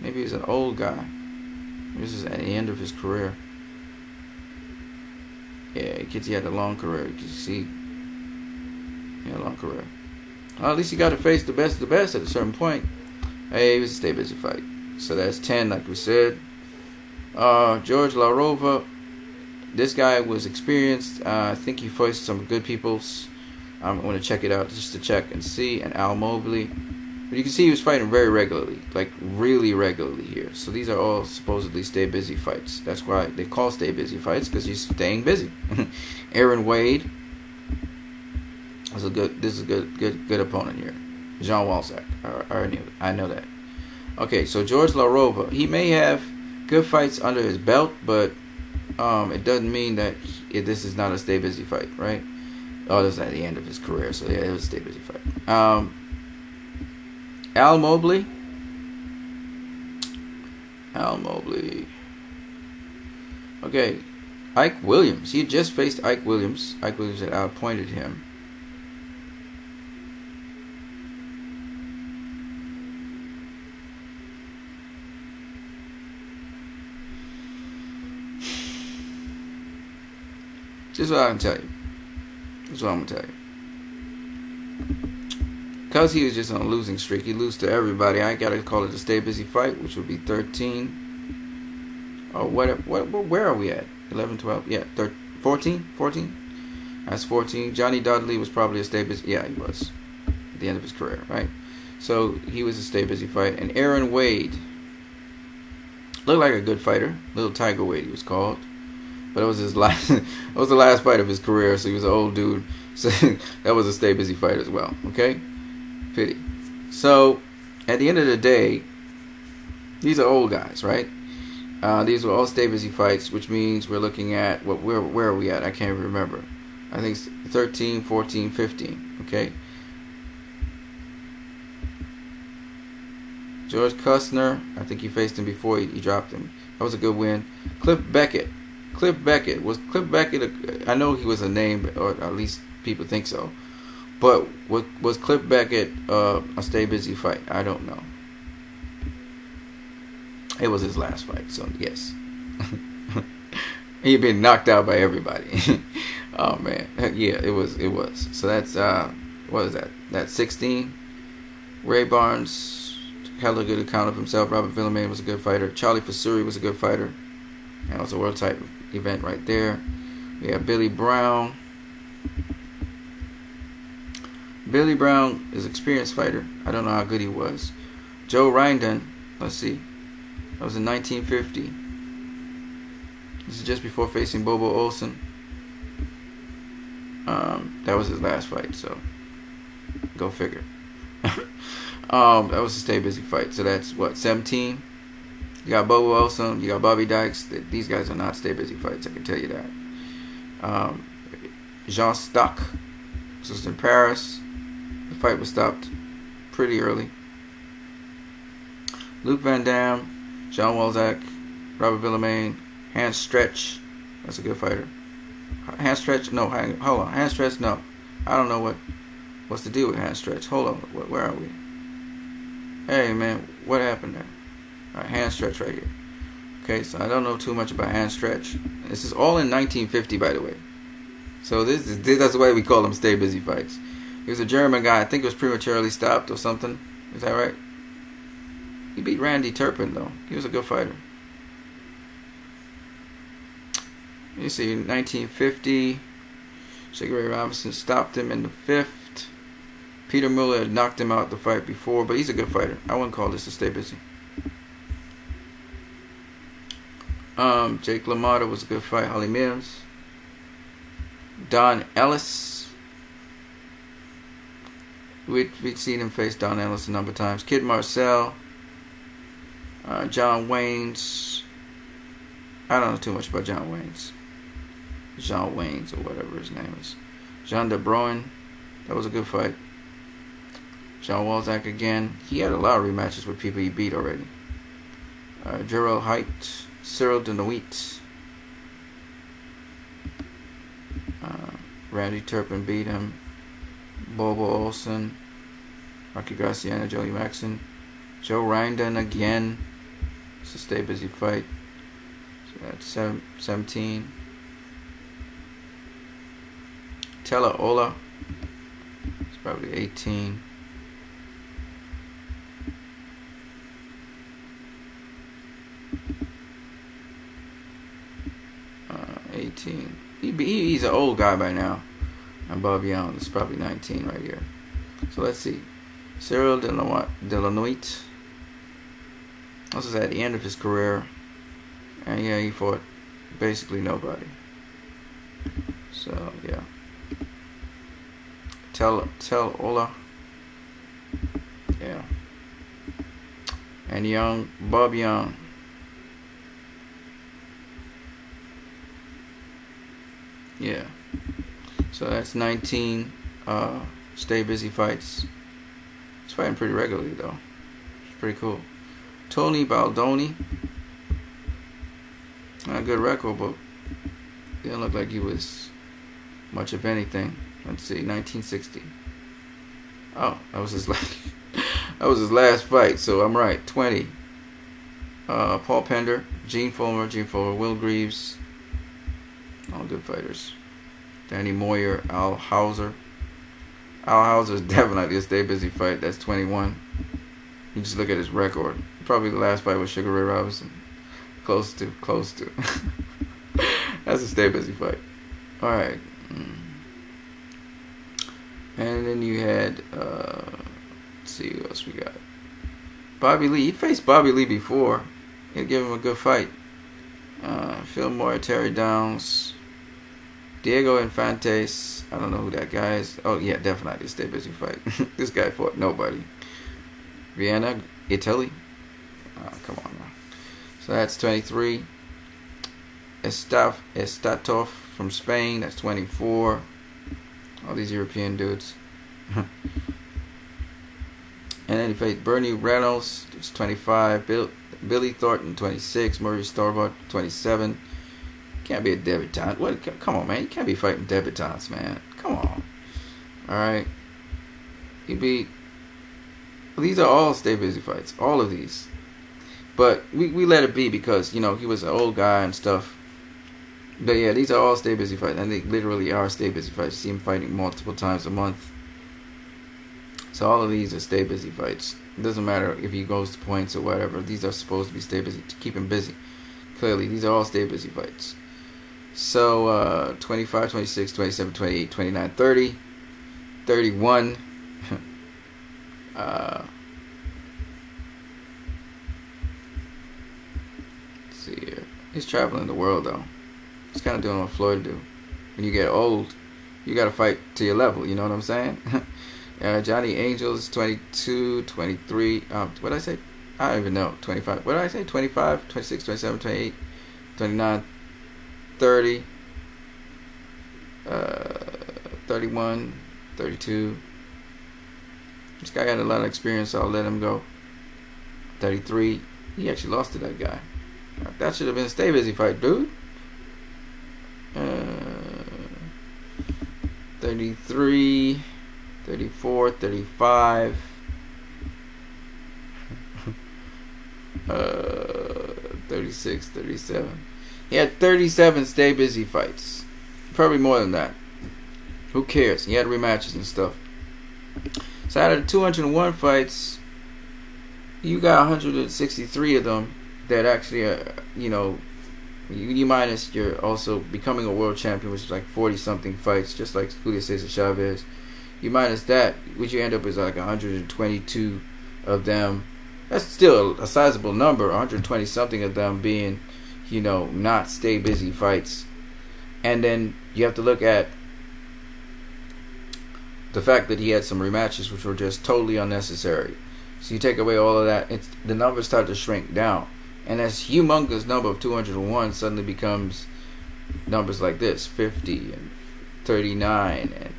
Maybe he's an old guy. This is at the end of his career. Yeah, kids, he had a long career. You can see, had a long career. Well, at least he got to face the best of the best at a certain point. Hey, it was a stay busy fight. So that's 10, like we said. Uh, George Larova, this guy was experienced. Uh, I think he faced some good peoples. I'm going to check it out just to check and see. And Al Mobley. But you can see he was fighting very regularly, like really regularly here. So these are all supposedly stay busy fights. That's why they call stay busy fights because he's staying busy. Aaron Wade. This is a good. This is a good, good, good opponent here. Jean Walzack. I, I knew. I know that. Okay, so George Larova. He may have good fights under his belt, but um, it doesn't mean that he, this is not a stay busy fight, right? Oh, this is at the end of his career, so yeah, it was a stay busy fight. Um, Al Mobley. Al Mobley. Okay, Ike Williams. He just faced Ike Williams. Ike Williams had outpointed him. This is what I can tell you. This is what I'm gonna tell you. Because he was just on a losing streak, he lose to everybody. I gotta call it a stay busy fight, which would be 13. Oh, what, what, what where are we at? 11, 12? Yeah, 13, 14? 14? That's 14. Johnny Dudley was probably a stay busy. Yeah, he was. At the end of his career, right? So he was a stay busy fight. And Aaron Wade looked like a good fighter. Little Tiger Wade, he was called. But it was his last. it was the last fight of his career. So he was an old dude. So that was a stay busy fight as well. Okay, pity. So at the end of the day, these are old guys, right? Uh, these were all stay busy fights, which means we're looking at what where where are we at? I can't remember. I think 13, 14, 15. Okay. George Costner, I think he faced him before he, he dropped him. That was a good win. Cliff Beckett. Cliff Beckett was Cliff Beckett. A, I know he was a name, or at least people think so. But was, was Cliff Beckett uh, a stay busy fight? I don't know. It was his last fight, so yes. He'd been knocked out by everybody. oh man, yeah, it was, it was. So that's uh, what is that? That's 16. Ray Barnes held a good account of himself. Robert Villemain was a good fighter. Charlie Fusari was a good fighter. That was a world type event right there. We have Billy Brown. Billy Brown is experienced fighter. I don't know how good he was. Joe Rindone, let's see. That was in 1950. This is just before facing Bobo Olson. Um, that was his last fight, so go figure. um, that was a stay busy fight. So that's what 17. You got Bobo Olson, you got Bobby Dykes. These guys are not stay busy fights. I can tell you that. Um, Jean Stock. Was in Paris. The fight was stopped pretty early. Luke Van Dam, John Walczak, Robert Villemain, Hans Stretz. That's a good fighter. Hand stretch? No, hang, hold on. Hand stretch? No. I don't know what what's the deal with hand stretch. Hold on. Where are we? Hey man, what happened there? Hand stretch right here. Okay, so I don't know too much about hand stretch. This is all in 1950, by the way. So this is that's why we call them stay busy fights. He was a German guy. I think it was prematurely stopped or something. Is that right? He beat Randy Turpin though. He was a good fighter. You see, 1950, Sugar Ray Robinson stopped him in the fifth. Peter Muller had knocked him out the fight before, but he's a good fighter. I wouldn't call this a stay busy. Um, Jake LaMotta was a good fight. Holly Mims. Don Ellis. We'd, we'd seen him face Don Ellis a number of times. Kid Marcel. Uh, John Waynes. I don't know too much about John Waynes. Jean Waynes or whatever his name is. Jean De Bruyne. That was a good fight. John Walczak again. He had a lot of rematches with people he beat already. Uh, Gerald Height. Cyril Denoit. Uh, Randy Turpin beat him. Bobo Olson. Rocky Graziano, Joey Maxson. Joe Rindone again. It's a stay busy fight. So that's 17. Tella Ola. It's probably 18. Uh, 18. He, he's an old guy by now. And Bob Young is probably 19 right here. So let's see. Cyrille Delannoit. This is at the end of his career. And yeah, he fought basically nobody. So, yeah. Tell, tell Ola. Yeah. And Young, Bob Young. Yeah. So that's 19 uh, stay busy fights. He's fighting pretty regularly though. It's pretty cool. Tony Baldoni. Not a good record, but didn't look like he was much of anything. Let's see, 1960. Oh, that was his last. that was his last fight. So I'm right. 20. Uh, Paul Pender, Gene Fullmer, Gene Fullmer, Will Greaves. All good fighters. Danny Moyer, Al Hauser. Al Hauser is definitely a stay busy fight. That's 21. You just look at his record. Probably the last fight was Sugar Ray Robinson. Close to, close to. That's a stay busy fight. All right. Mm. And then you had uh, let's see what else we got. Bobby Lee. He faced Bobby Lee before. He'll give him a good fight. Uh, Phil Moore, Terry Downes, Diego Infantes. I don't know who that guy is. Oh yeah, definitely stay busy fight. this guy fought nobody. Vienna, Italy. Oh, come on now. So that's 23. Estaf Estatov from Spain. That's 24. All these European dudes. and then he faced Bernie Reynolds. It's 25. Bill, Billy Thornton, 26. Murray Starbuck, 27. Can't be a debutante. What? Come on, man. You can't be fighting debutantes, man. Come on. All right. He beat. These are all stay busy fights. All of these. But we, we let it be because, you know, he was an old guy and stuff. But yeah, these are all stay busy fights. And they literally are stay busy fights. You see him fighting multiple times a month. So all of these are stay busy fights. It doesn't matter if he goes to points or whatever. These are supposed to be stay busy to keep him busy. Clearly, these are all stay busy fights. So uh, 25, 26, 27, 28, 29, 30, 31. uh, see here. He's traveling the world though. He's kind of doing what Floyd do. When you get old, you got to fight to your level. You know what I'm saying? Uh, Johnny Angels, 22, 23. Um, what did I say? I don't even know. 25. What did I say? 25, 26, 27, 28, 29, 30, uh, 31, 32. This guy got a lot of experience, so I'll let him go. 33. He actually lost to that guy. That should have been a stay busy fight, dude. Uh, 33. 34, 35, uh, 36, 37. He had 37 stay busy fights. Probably more than that. Who cares? He had rematches and stuff. So out of the 201 fights, you got 163 of them that actually, uh, you know, you, you minus you're also becoming a world champion, which is like 40 something fights, just like Julio Cesar Chavez you minus that, which you end up is like 122 of them. That's still a sizable number. 120 something of them being, you know, not stay busy fights. And then you have to look at the fact that he had some rematches which were just totally unnecessary. So you take away all of that, it's, the numbers start to shrink down. And this humongous number of 201 suddenly becomes numbers like this 50 and 39 and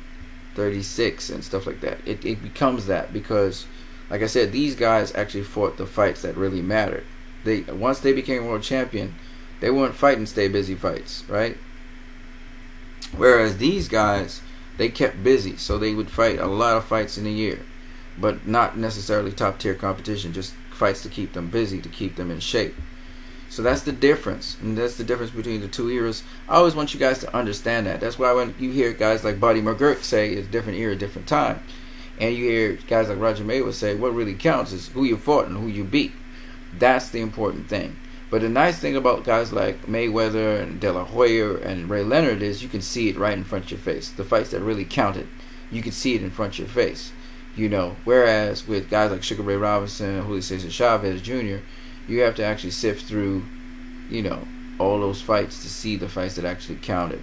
36 and stuff like that. It, it becomes that because, like I said, these guys actually fought the fights that really mattered. They once they became world champion, they weren't fighting stay busy fights, right? Whereas these guys, they kept busy, so they would fight a lot of fights in a year, but not necessarily top tier competition, just fights to keep them busy, to keep them in shape. So that's the difference, and that's the difference between the two eras. I always want you guys to understand that. That's why when you hear guys like Buddy McGirt say it's different era, different time, and you hear guys like Roger Mayweather say what really counts is who you fought and who you beat. That's the important thing. But the nice thing about guys like Mayweather and De La Hoya and Ray Leonard is you can see it right in front of your face. The fights that really counted, you can see it in front of your face. You know, whereas with guys like Sugar Ray Robinson, Julio Cesar Chavez Jr., you have to actually sift through, you know, all those fights to see the fights that actually counted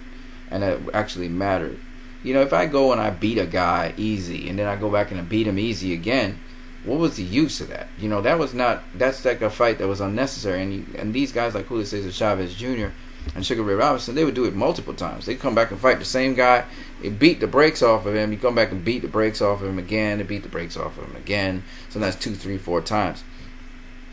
and that actually mattered. You know, if I go and I beat a guy easy and then I go back and I beat him easy again, what was the use of that? You know, that was not. That's like a fight that was unnecessary. And you, and these guys like Julio Cesar Chavez Jr. and Sugar Ray Robinson, they would do it multiple times. They come back and fight the same guy. They beat the brakes off of him. You come back and beat the brakes off of him again. They beat the brakes off of him again. So that's two, three, four times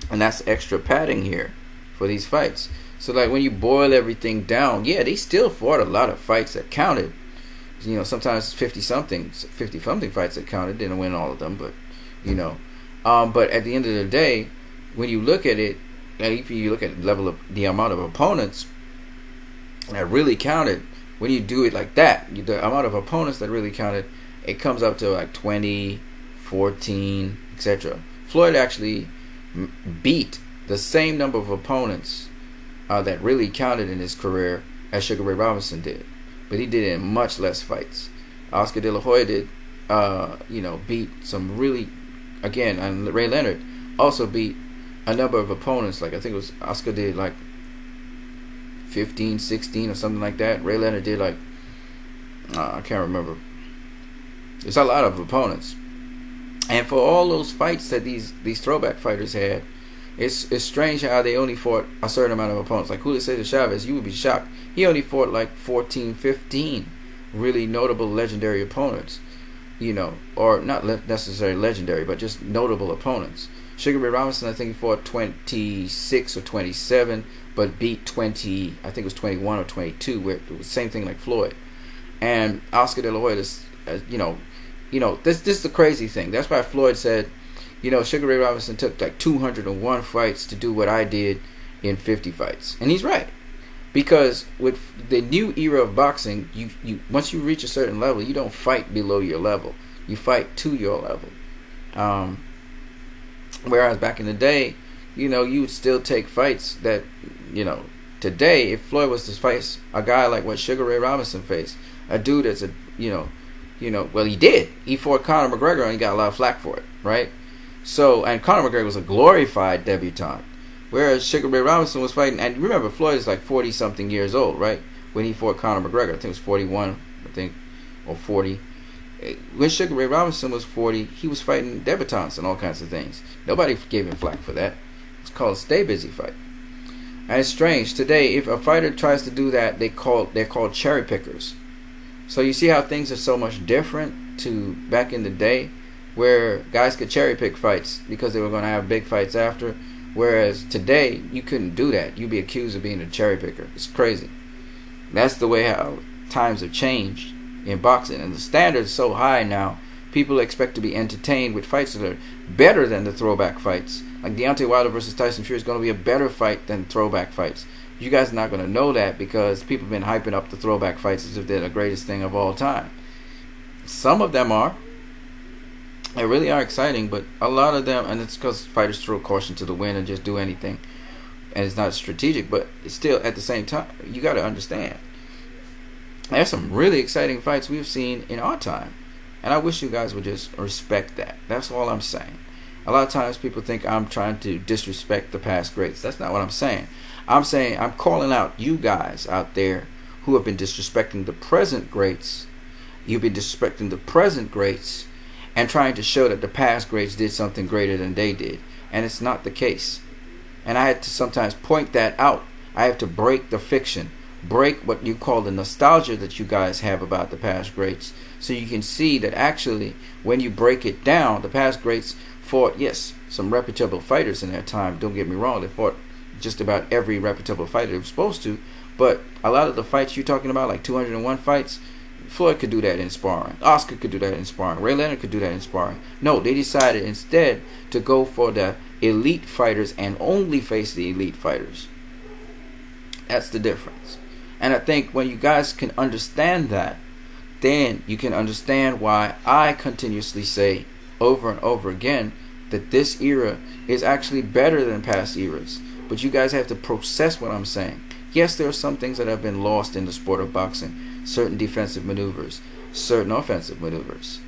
and that's extra padding here for these fights. So like when you boil everything down, yeah, they still fought a lot of fights that counted. You know, sometimes fifty something, fifty something fights that counted. Didn't win all of them, but you know. Um, but at the end of the day, when you look at it, and if you look at the level of the amount of opponents that really counted, when you do it like that, the amount of opponents that really counted, it comes up to like 20, 14, etc. Floyd actually beat the same number of opponents uh, that really counted in his career as Sugar Ray Robinson did, but he did it in much less fights. Oscar De La Hoya did, uh, you know, beat some really again, and Ray Leonard also beat a number of opponents. Like I think it was Oscar did like 15, 16 or something like that. Ray Leonard did like uh, I can't remember. There's a lot of opponents, and for all those fights that these these throwback fighters had, it's it's strange how they only fought a certain amount of opponents. Like Julio Cesar Chavez, you would be shocked. He only fought like 14, 15 really notable legendary opponents, you know, or not le- necessarily legendary, but just notable opponents. Sugar Ray Robinson, I think fought 26 or 27, but beat 20, I think it was 21 or 22, where it was the same thing like Floyd. And Oscar De La Hoya, is, uh, you know, you know, this this is the crazy thing. That's why Floyd said, you know, Sugar Ray Robinson took like 201 fights to do what I did in 50 fights, and he's right because with the new era of boxing, you, you once you reach a certain level, you don't fight below your level. You fight to your level. Um, whereas back in the day, you know, you would still take fights that, you know, today if Floyd was to face a guy like what Sugar Ray Robinson faced, a dude that's a, you know, you know, well he did. He fought Conor McGregor and he got a lot of flack for it, right? So and Conor McGregor was a glorified debutant. Whereas Sugar Ray Robinson was fighting, and remember, Floyd is like 40 something years old, right? When he fought Conor McGregor, I think it was 41, I think, or 40. When Sugar Ray Robinson was 40, he was fighting debutantes and all kinds of things. Nobody gave him flack for that. It's called a stay busy fight. And it's strange today. If a fighter tries to do that, they call they're called cherry pickers. So you see how things are so much different to back in the day, where guys could cherry pick fights because they were going to have big fights after Whereas today, you couldn't do that. You'd be accused of being a cherry picker. It's crazy. That's the way how times have changed in boxing. And the standard's so high now, people expect to be entertained with fights that are better than the throwback fights. Like Deontay Wilder versus Tyson Fury is going to be a better fight than throwback fights. You guys are not going to know that because people have been hyping up the throwback fights as if they're the greatest thing of all time. Some of them are, they really are exciting, but a lot of them, and it's because fighters throw caution to the wind and just do anything, and it's not strategic. But still, at the same time, you got to understand. There's some really exciting fights we've seen in our time, and I wish you guys would just respect that. That's all I'm saying. A lot of times people think I'm trying to disrespect the past greats. That's not what I'm saying. I'm saying I'm calling out you guys out there who have been disrespecting the present greats. You've been disrespecting the present greats and trying to show that the past greats did something greater than they did. And it's not the case. And I had to sometimes point that out. I have to break the fiction, break what you call the nostalgia that you guys have about the past greats. So you can see that actually, when you break it down, the past greats fought, yes, some reputable fighters in their time. Don't get me wrong, they fought just about every reputable fighter they were supposed to. But a lot of the fights you're talking about, like 201 fights, Floyd could do that in sparring. Oscar could do that in sparring. Ray Leonard could do that in sparring. No, they decided instead to go for the elite fighters and only face the elite fighters. That's the difference. And I think when you guys can understand that, then you can understand why I continuously say over and over again that this era is actually better than past eras. But you guys have to process what I'm saying. Yes, there are some things that have been lost in the sport of boxing certain defensive maneuvers, certain offensive maneuvers.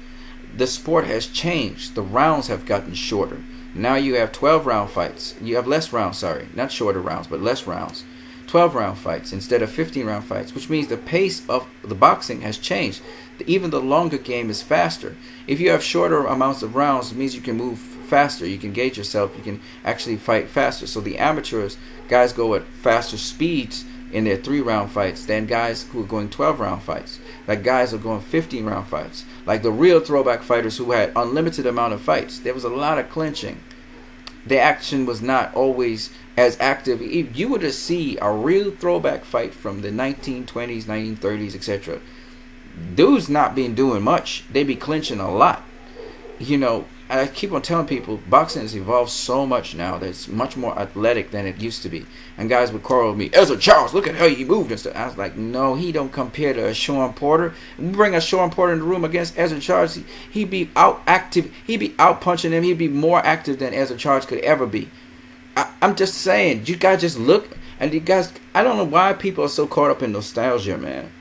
The sport has changed. The rounds have gotten shorter. Now you have 12 round fights. You have less rounds, sorry. Not shorter rounds, but less rounds. 12 round fights instead of 15 round fights, which means the pace of the boxing has changed. Even the longer game is faster. If you have shorter amounts of rounds, it means you can move faster. You can gauge yourself. You can actually fight faster. So the amateurs, guys go at faster speeds in their three round fights than guys who are going 12 round fights. Like guys are going 15 round fights. Like the real throwback fighters who had unlimited amount of fights. There was a lot of clinching. The action was not always as active. if You would have see a real throwback fight from the 1920s, 1930s, etc. Dudes not being doing much. They be clinching a lot. You know, I keep on telling people boxing has evolved so much now that it's much more athletic than it used to be. And guys would quarrel with me, Ezzard Charles, look at how he moved and stuff. I was like, no, he don't compare to a Shawn Porter. We bring a Shawn Porter in the room against Ezzard Charles, he, he'd be out active, he'd be out punching him, he'd be more active than Ezzard Charles could ever be. I, I'm just saying, you guys just look and you guys I don't know why people are so caught up in nostalgia, man.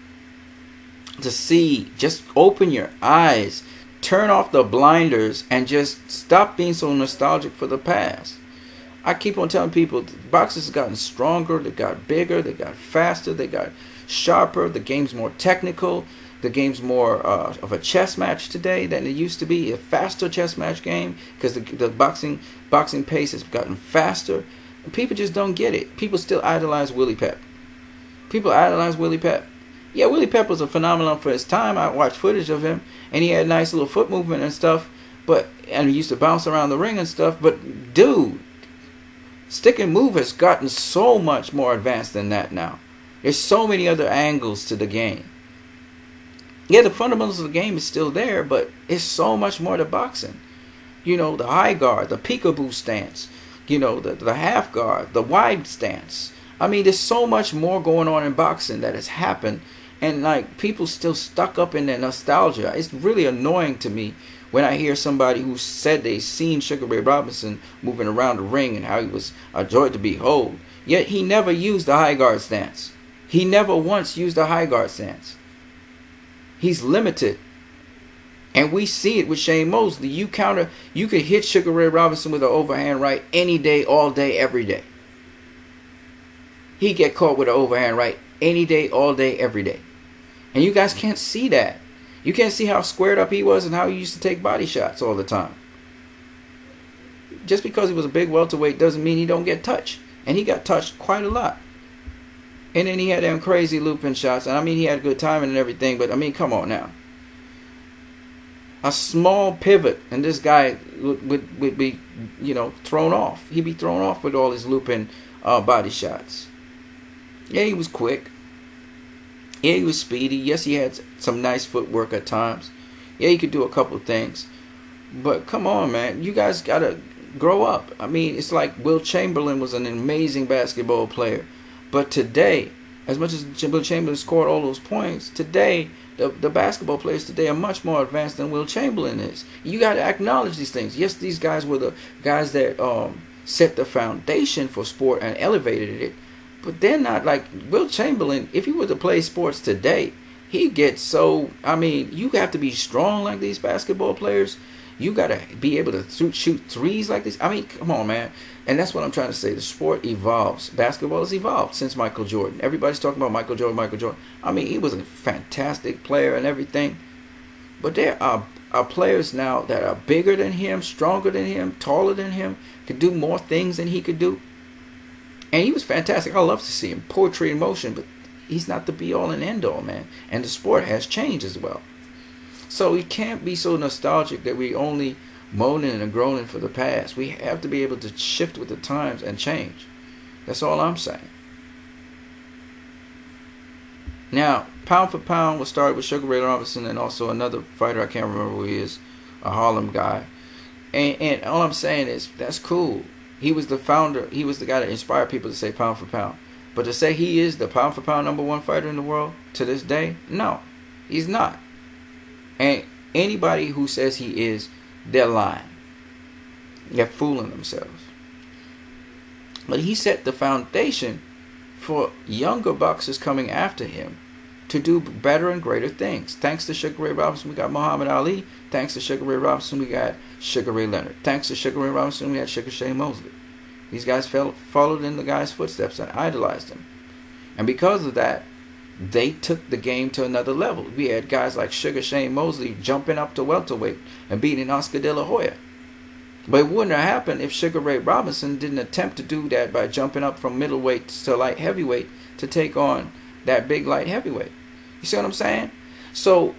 To see, just open your eyes turn off the blinders and just stop being so nostalgic for the past. I keep on telling people boxers have gotten stronger, they got bigger, they got faster, they got sharper, the game's more technical, the game's more uh, of a chess match today than it used to be, a faster chess match game because the, the boxing boxing pace has gotten faster. People just don't get it. People still idolize Willie Pep. People idolize Willie Pep. Yeah, Willie Pep was a phenomenon for his time. I watched footage of him, and he had nice little foot movement and stuff. But and he used to bounce around the ring and stuff. But dude, stick and move has gotten so much more advanced than that now. There's so many other angles to the game. Yeah, the fundamentals of the game is still there, but it's so much more to boxing. You know, the high guard, the peekaboo stance, you know, the, the half guard, the wide stance. I mean, there's so much more going on in boxing that has happened and like people still stuck up in that nostalgia. It's really annoying to me when I hear somebody who said they seen Sugar Ray Robinson moving around the ring and how he was a joy to behold. Yet he never used the high guard stance. He never once used a high guard stance. He's limited. And we see it with Shane Mosley. You counter you could hit Sugar Ray Robinson with an overhand right any day, all day, every day. He get caught with an overhand right any day, all day, every day. And you guys can't see that. You can't see how squared up he was and how he used to take body shots all the time. Just because he was a big welterweight doesn't mean he don't get touched. And he got touched quite a lot. And then he had them crazy looping shots. And I mean, he had good timing and everything, but I mean, come on now. A small pivot, and this guy would, would, would be, you know, thrown off. He'd be thrown off with all his looping uh, body shots. Yeah, he was quick. Yeah, he was speedy. Yes, he had some nice footwork at times. Yeah, he could do a couple things. But come on, man. You guys got to grow up. I mean, it's like Wilt Chamberlain was an amazing basketball player. But today, as much as Wilt Chamberlain scored all those points, today, the, the basketball players today are much more advanced than Wilt Chamberlain is. You got to acknowledge these things. Yes, these guys were the guys that um, set the foundation for sport and elevated it. But they're not like Wilt Chamberlain. If he were to play sports today, he gets so. I mean, you have to be strong like these basketball players. You got to be able to shoot threes like this. I mean, come on, man. And that's what I'm trying to say. The sport evolves. Basketball has evolved since Michael Jordan. Everybody's talking about Michael Jordan, Michael Jordan. I mean, he was a fantastic player and everything. But there are, are players now that are bigger than him, stronger than him, taller than him, can do more things than he could do. And he was fantastic. I love to see him. Poetry in motion, but he's not the be all and end all, man. And the sport has changed as well. So we can't be so nostalgic that we only moaning and groaning for the past. We have to be able to shift with the times and change. That's all I'm saying. Now, pound for pound was started with Sugar Ray Robinson and also another fighter I can't remember who he is, a Harlem guy. And, and all I'm saying is that's cool. He was the founder. He was the guy that inspired people to say pound for pound. But to say he is the pound for pound number one fighter in the world to this day, no, he's not. And anybody who says he is, they're lying. They're fooling themselves. But he set the foundation for younger boxers coming after him to do better and greater things. Thanks to Sugar Ray Robinson, we got Muhammad Ali. Thanks to Sugar Ray Robinson, we got Sugar Ray Leonard. Thanks to Sugar Ray Robinson, we had Sugar Shane Mosley. These guys fell, followed in the guy's footsteps and idolized him. And because of that, they took the game to another level. We had guys like Sugar Shane Mosley jumping up to welterweight and beating Oscar De La Hoya. But it wouldn't have happened if Sugar Ray Robinson didn't attempt to do that by jumping up from middleweight to light heavyweight to take on that big light heavyweight. You see what I'm saying? So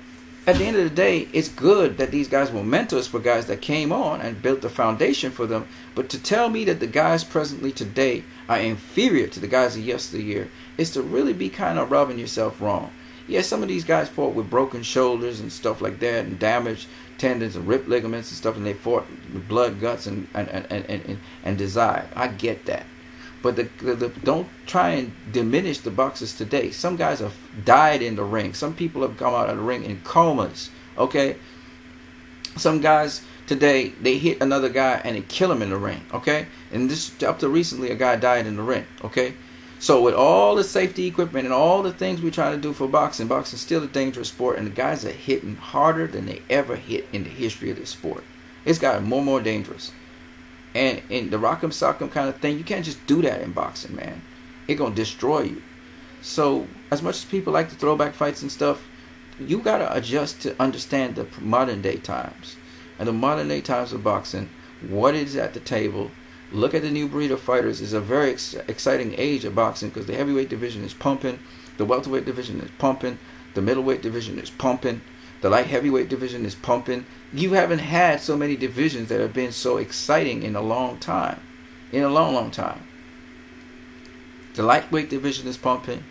at the end of the day, it's good that these guys were mentors for guys that came on and built the foundation for them. But to tell me that the guys presently today are inferior to the guys of yesteryear is to really be kind of rubbing yourself wrong. Yeah, some of these guys fought with broken shoulders and stuff like that, and damaged tendons and ripped ligaments and stuff, and they fought with blood, guts, and and and and, and, and desire. I get that. But the, the, the, don't try and diminish the boxers today. Some guys have died in the ring. Some people have come out of the ring in comas. Okay. Some guys today they hit another guy and they kill him in the ring. Okay. And this up to recently a guy died in the ring. Okay. So with all the safety equipment and all the things we try to do for boxing, boxing's still a dangerous sport, and the guys are hitting harder than they ever hit in the history of this sport. It's gotten more and more dangerous. And in the rock'em sock'em kind of thing, you can't just do that in boxing, man. It gonna destroy you. So as much as people like to throw back fights and stuff, you gotta adjust to understand the modern day times and the modern day times of boxing. What is at the table? Look at the new breed of fighters. It's a very ex- exciting age of boxing because the heavyweight division is pumping, the welterweight division is pumping, the middleweight division is pumping, the light heavyweight division is pumping. You haven't had so many divisions that have been so exciting in a long time. In a long, long time. The lightweight division is pumping.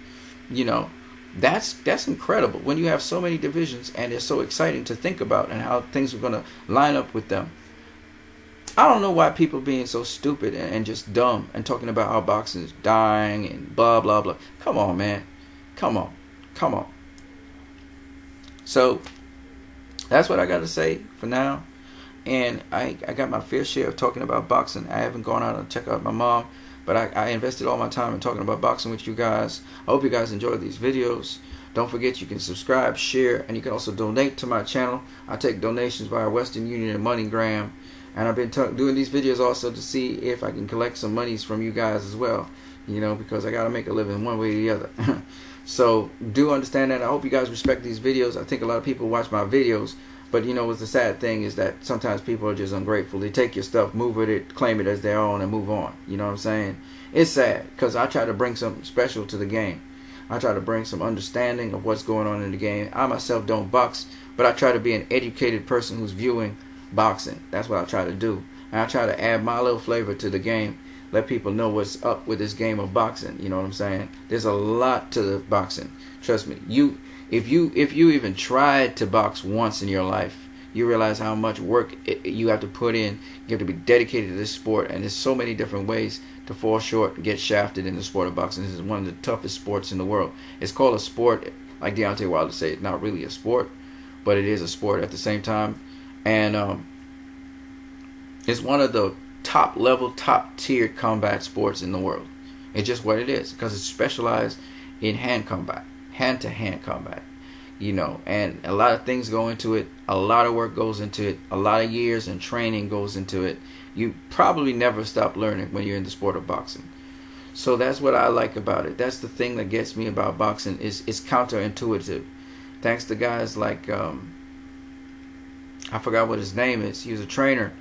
You know, that's that's incredible when you have so many divisions and it's so exciting to think about and how things are going to line up with them. I don't know why people being so stupid and, and just dumb and talking about how boxing is dying and blah blah blah. Come on, man. Come on. Come on. So that's what I got to say for now. And I I got my fair share of talking about boxing. I haven't gone out and check out my mom, but I, I invested all my time in talking about boxing with you guys. I hope you guys enjoy these videos. Don't forget you can subscribe, share, and you can also donate to my channel. I take donations via Western Union and MoneyGram. And I've been doing these videos also to see if I can collect some monies from you guys as well. You know, because I got to make a living one way or the other. so do understand that. I hope you guys respect these videos. I think a lot of people watch my videos but you know what's the sad thing is that sometimes people are just ungrateful. They take your stuff, move with it, claim it as their own, and move on. You know what I'm saying? It's sad because I try to bring something special to the game. I try to bring some understanding of what's going on in the game. I myself don't box, but I try to be an educated person who's viewing boxing. That's what I try to do. And I try to add my little flavor to the game. Let people know what's up with this game of boxing. You know what I'm saying? There's a lot to the boxing. Trust me. You if you if you even tried to box once in your life, you realize how much work it, you have to put in. You have to be dedicated to this sport, and there's so many different ways to fall short and get shafted in the sport of boxing. This is one of the toughest sports in the world. It's called a sport, like Deontay Wilder said, it's not really a sport, but it is a sport at the same time, and um, it's one of the top level, top tier combat sports in the world. It's just what it is because it's specialized in hand combat hand to hand combat. You know, and a lot of things go into it. A lot of work goes into it. A lot of years and training goes into it. You probably never stop learning when you're in the sport of boxing. So that's what I like about it. That's the thing that gets me about boxing is it's counterintuitive. Thanks to guys like um, I forgot what his name is. He was a trainer.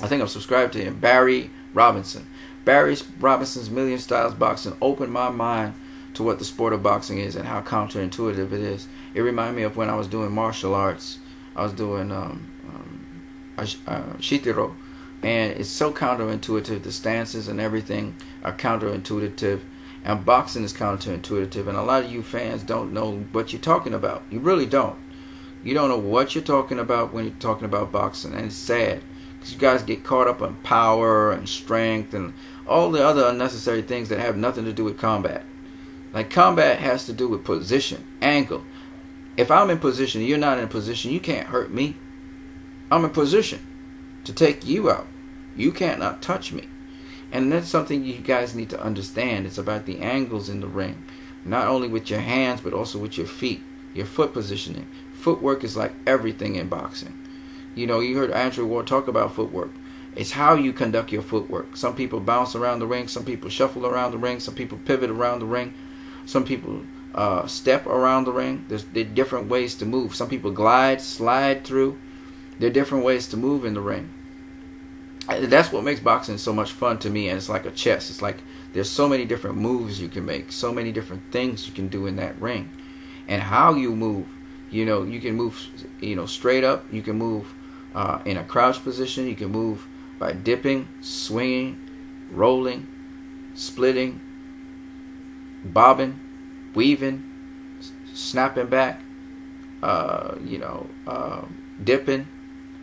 I think I'm subscribed to him. Barry Robinson. Barry Robinson's Million Styles Boxing opened my mind to what the sport of boxing is and how counterintuitive it is. It reminded me of when I was doing martial arts. I was doing um, um, uh, Shito-ryu, and it's so counterintuitive. The stances and everything are counterintuitive, and boxing is counterintuitive. And a lot of you fans don't know what you're talking about. You really don't. You don't know what you're talking about when you're talking about boxing, and it's sad because you guys get caught up on power and strength and all the other unnecessary things that have nothing to do with combat. Like combat has to do with position, angle. If I'm in position, you're not in position, you can't hurt me. I'm in position to take you out. You can't not touch me. And that's something you guys need to understand. It's about the angles in the ring. Not only with your hands, but also with your feet, your foot positioning. Footwork is like everything in boxing. You know, you heard Andre Ward talk about footwork. It's how you conduct your footwork. Some people bounce around the ring, some people shuffle around the ring, some people pivot around the ring. Some people uh, step around the ring. There's there are different ways to move. Some people glide, slide through. There are different ways to move in the ring. That's what makes boxing so much fun to me. And it's like a chess. It's like there's so many different moves you can make, so many different things you can do in that ring, and how you move. You know, you can move, you know, straight up. You can move uh, in a crouch position. You can move by dipping, swinging, rolling, splitting, bobbing, weaving, snapping back, uh, you know, uh, dipping.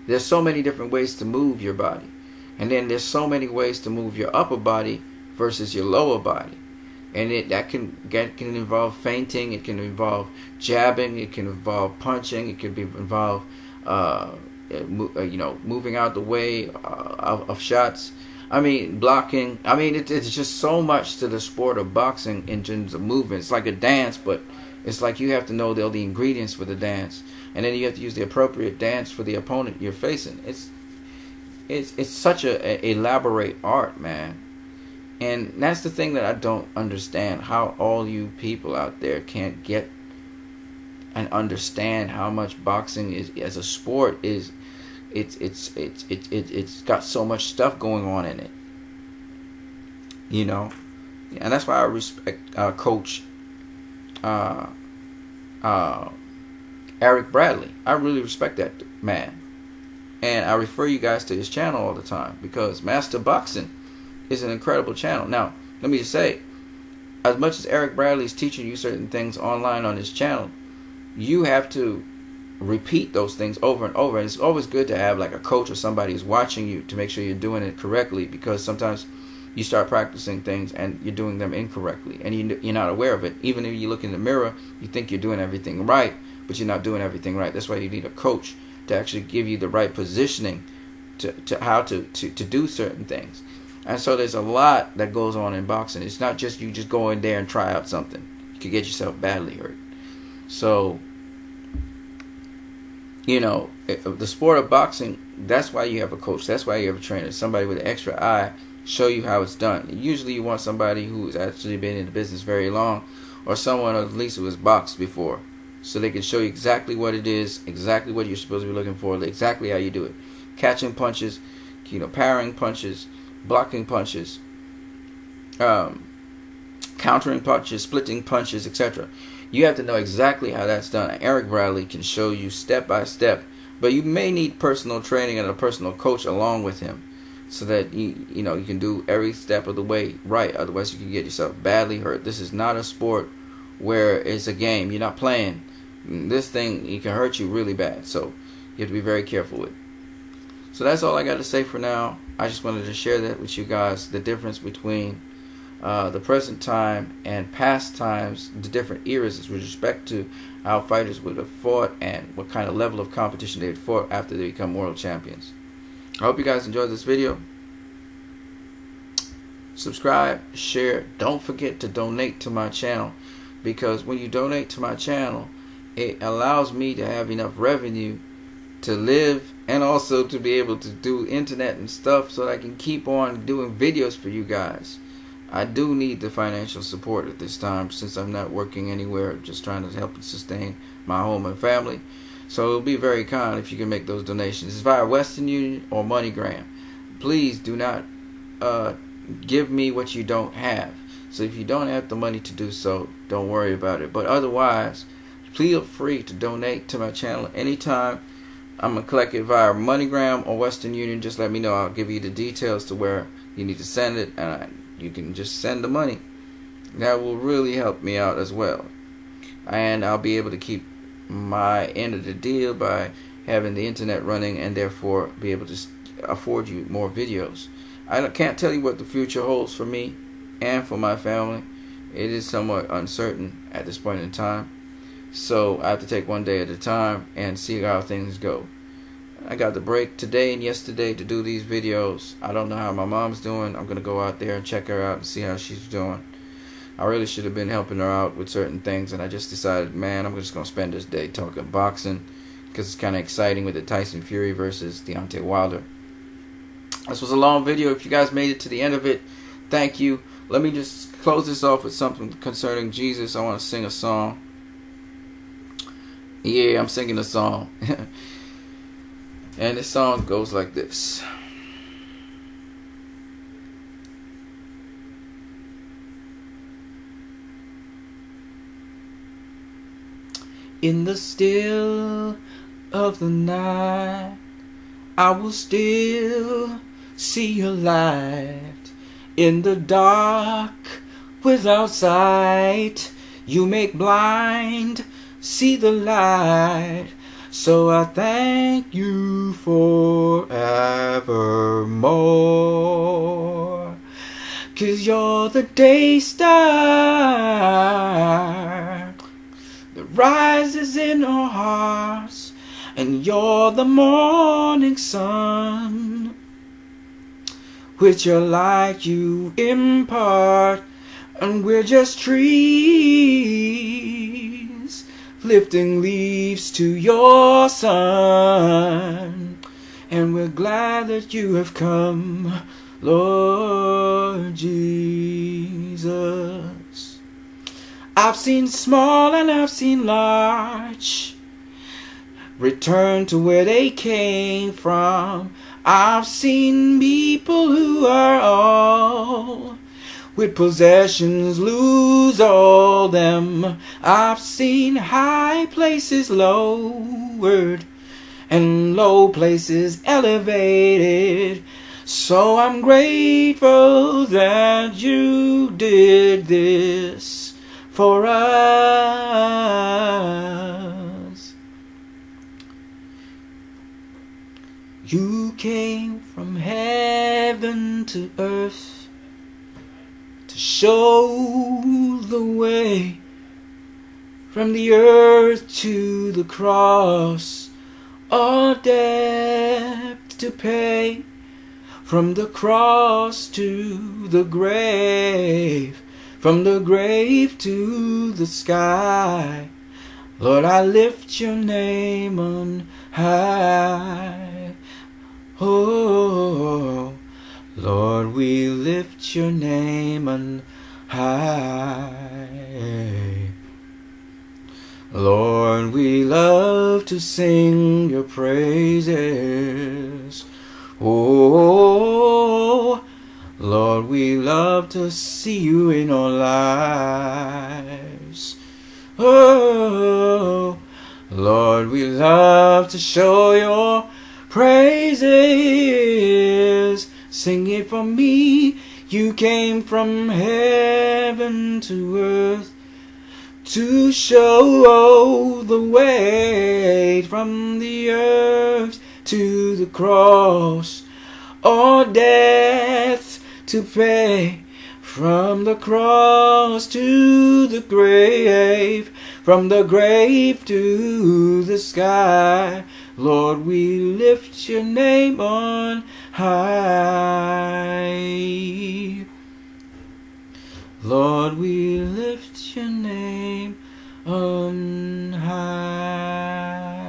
There's so many different ways to move your body. And then there's so many ways to move your upper body versus your lower body. And it that can get can involve feinting, it can involve jabbing, it can involve punching, it can be involve uh, you know moving out the way uh, of, of shots. I mean, blocking. I mean, it, it's just so much to the sport of boxing in terms of movement. It's like a dance, but it's like you have to know all the ingredients for the dance, and then you have to use the appropriate dance for the opponent you're facing. It's it's it's such a, a elaborate art, man. And that's the thing that I don't understand how all you people out there can't get and understand how much boxing is as a sport is it's it's it's it's it's, got so much stuff going on in it. You know? And that's why I respect uh, coach uh, uh, Eric Bradley. I really respect that man. And I refer you guys to his channel all the time because Master Boxing is an incredible channel. Now let me just say as much as Eric Bradley is teaching you certain things online on his channel you have to repeat those things over and over. And it's always good to have like a coach or somebody who's watching you to make sure you're doing it correctly because sometimes you start practicing things and you're doing them incorrectly and you, are not aware of it. Even if you look in the mirror, you think you're doing everything right, but you're not doing everything right. That's why you need a coach to actually give you the right positioning to, to how to, to, to do certain things. And so there's a lot that goes on in boxing. It's not just you just go in there and try out something. You could get yourself badly hurt. So you know, the sport of boxing, that's why you have a coach. That's why you have a trainer. Somebody with an extra eye show you how it's done. Usually you want somebody who's actually been in the business very long or someone at least who has boxed before. So they can show you exactly what it is, exactly what you're supposed to be looking for, exactly how you do it. Catching punches, you know, parrying punches, blocking punches, um, countering punches, splitting punches, etc. You have to know exactly how that's done. Eric Bradley can show you step by step, but you may need personal training and a personal coach along with him so that you you know you can do every step of the way right. Otherwise, you can get yourself badly hurt. This is not a sport where it's a game. You're not playing. This thing it can hurt you really bad. So you have to be very careful with. So that's all I got to say for now. I just wanted to share that with you guys. The difference between uh, the present time and past times, the different eras with respect to how fighters would have fought and what kind of level of competition they would fought after they become world champions. I hope you guys enjoyed this video. Subscribe, share. Don't forget to donate to my channel because when you donate to my channel, it allows me to have enough revenue to live and also to be able to do internet and stuff so that I can keep on doing videos for you guys. I do need the financial support at this time since I'm not working anywhere, just trying to help sustain my home and family. So it'll be very kind if you can make those donations. It's via Western Union or MoneyGram. Please do not uh, give me what you don't have. So if you don't have the money to do so, don't worry about it. But otherwise, feel free to donate to my channel anytime. I'm gonna collect it via MoneyGram or Western Union. Just let me know. I'll give you the details to where you need to send it, and I you can just send the money. That will really help me out as well. And I'll be able to keep my end of the deal by having the internet running and therefore be able to afford you more videos. I can't tell you what the future holds for me and for my family. It is somewhat uncertain at this point in time. So I have to take one day at a time and see how things go. I got the break today and yesterday to do these videos. I don't know how my mom's doing. I'm going to go out there and check her out and see how she's doing. I really should have been helping her out with certain things, and I just decided, man, I'm just going to spend this day talking boxing because it's kind of exciting with the Tyson Fury versus Deontay Wilder. This was a long video. If you guys made it to the end of it, thank you. Let me just close this off with something concerning Jesus. I want to sing a song. Yeah, I'm singing a song. And the song goes like this. In the still of the night, I will still see your light. In the dark, without sight, you make blind see the light. So I thank you forevermore. Cause you're the day star that rises in our hearts, and you're the morning sun. Which your light you impart, and we're just trees lifting leaves to your sun. And we're glad that you have come, Lord Jesus. I've seen small and I've seen large return to where they came from. I've seen people who are all with possessions lose all them. I've seen high places lowered and low places elevated. So I'm grateful that you did this for us. You came from heaven to earth to show the way from the earth to the cross, all debt to pay, from the cross to the grave, from the grave to the sky. Lord, I lift your name on high. Oh, Lord, we lift your name on high. Lord, we love to sing your praises. Oh, Lord, we love to see you in our lives. Oh, Lord, we love to show your praises. Sing it for me. You came from heaven to earth to show the way from the earth to the cross, or death to pay. From the cross to the grave, from the grave to the sky, Lord, we lift your name on high. Lord, we lift your name on high.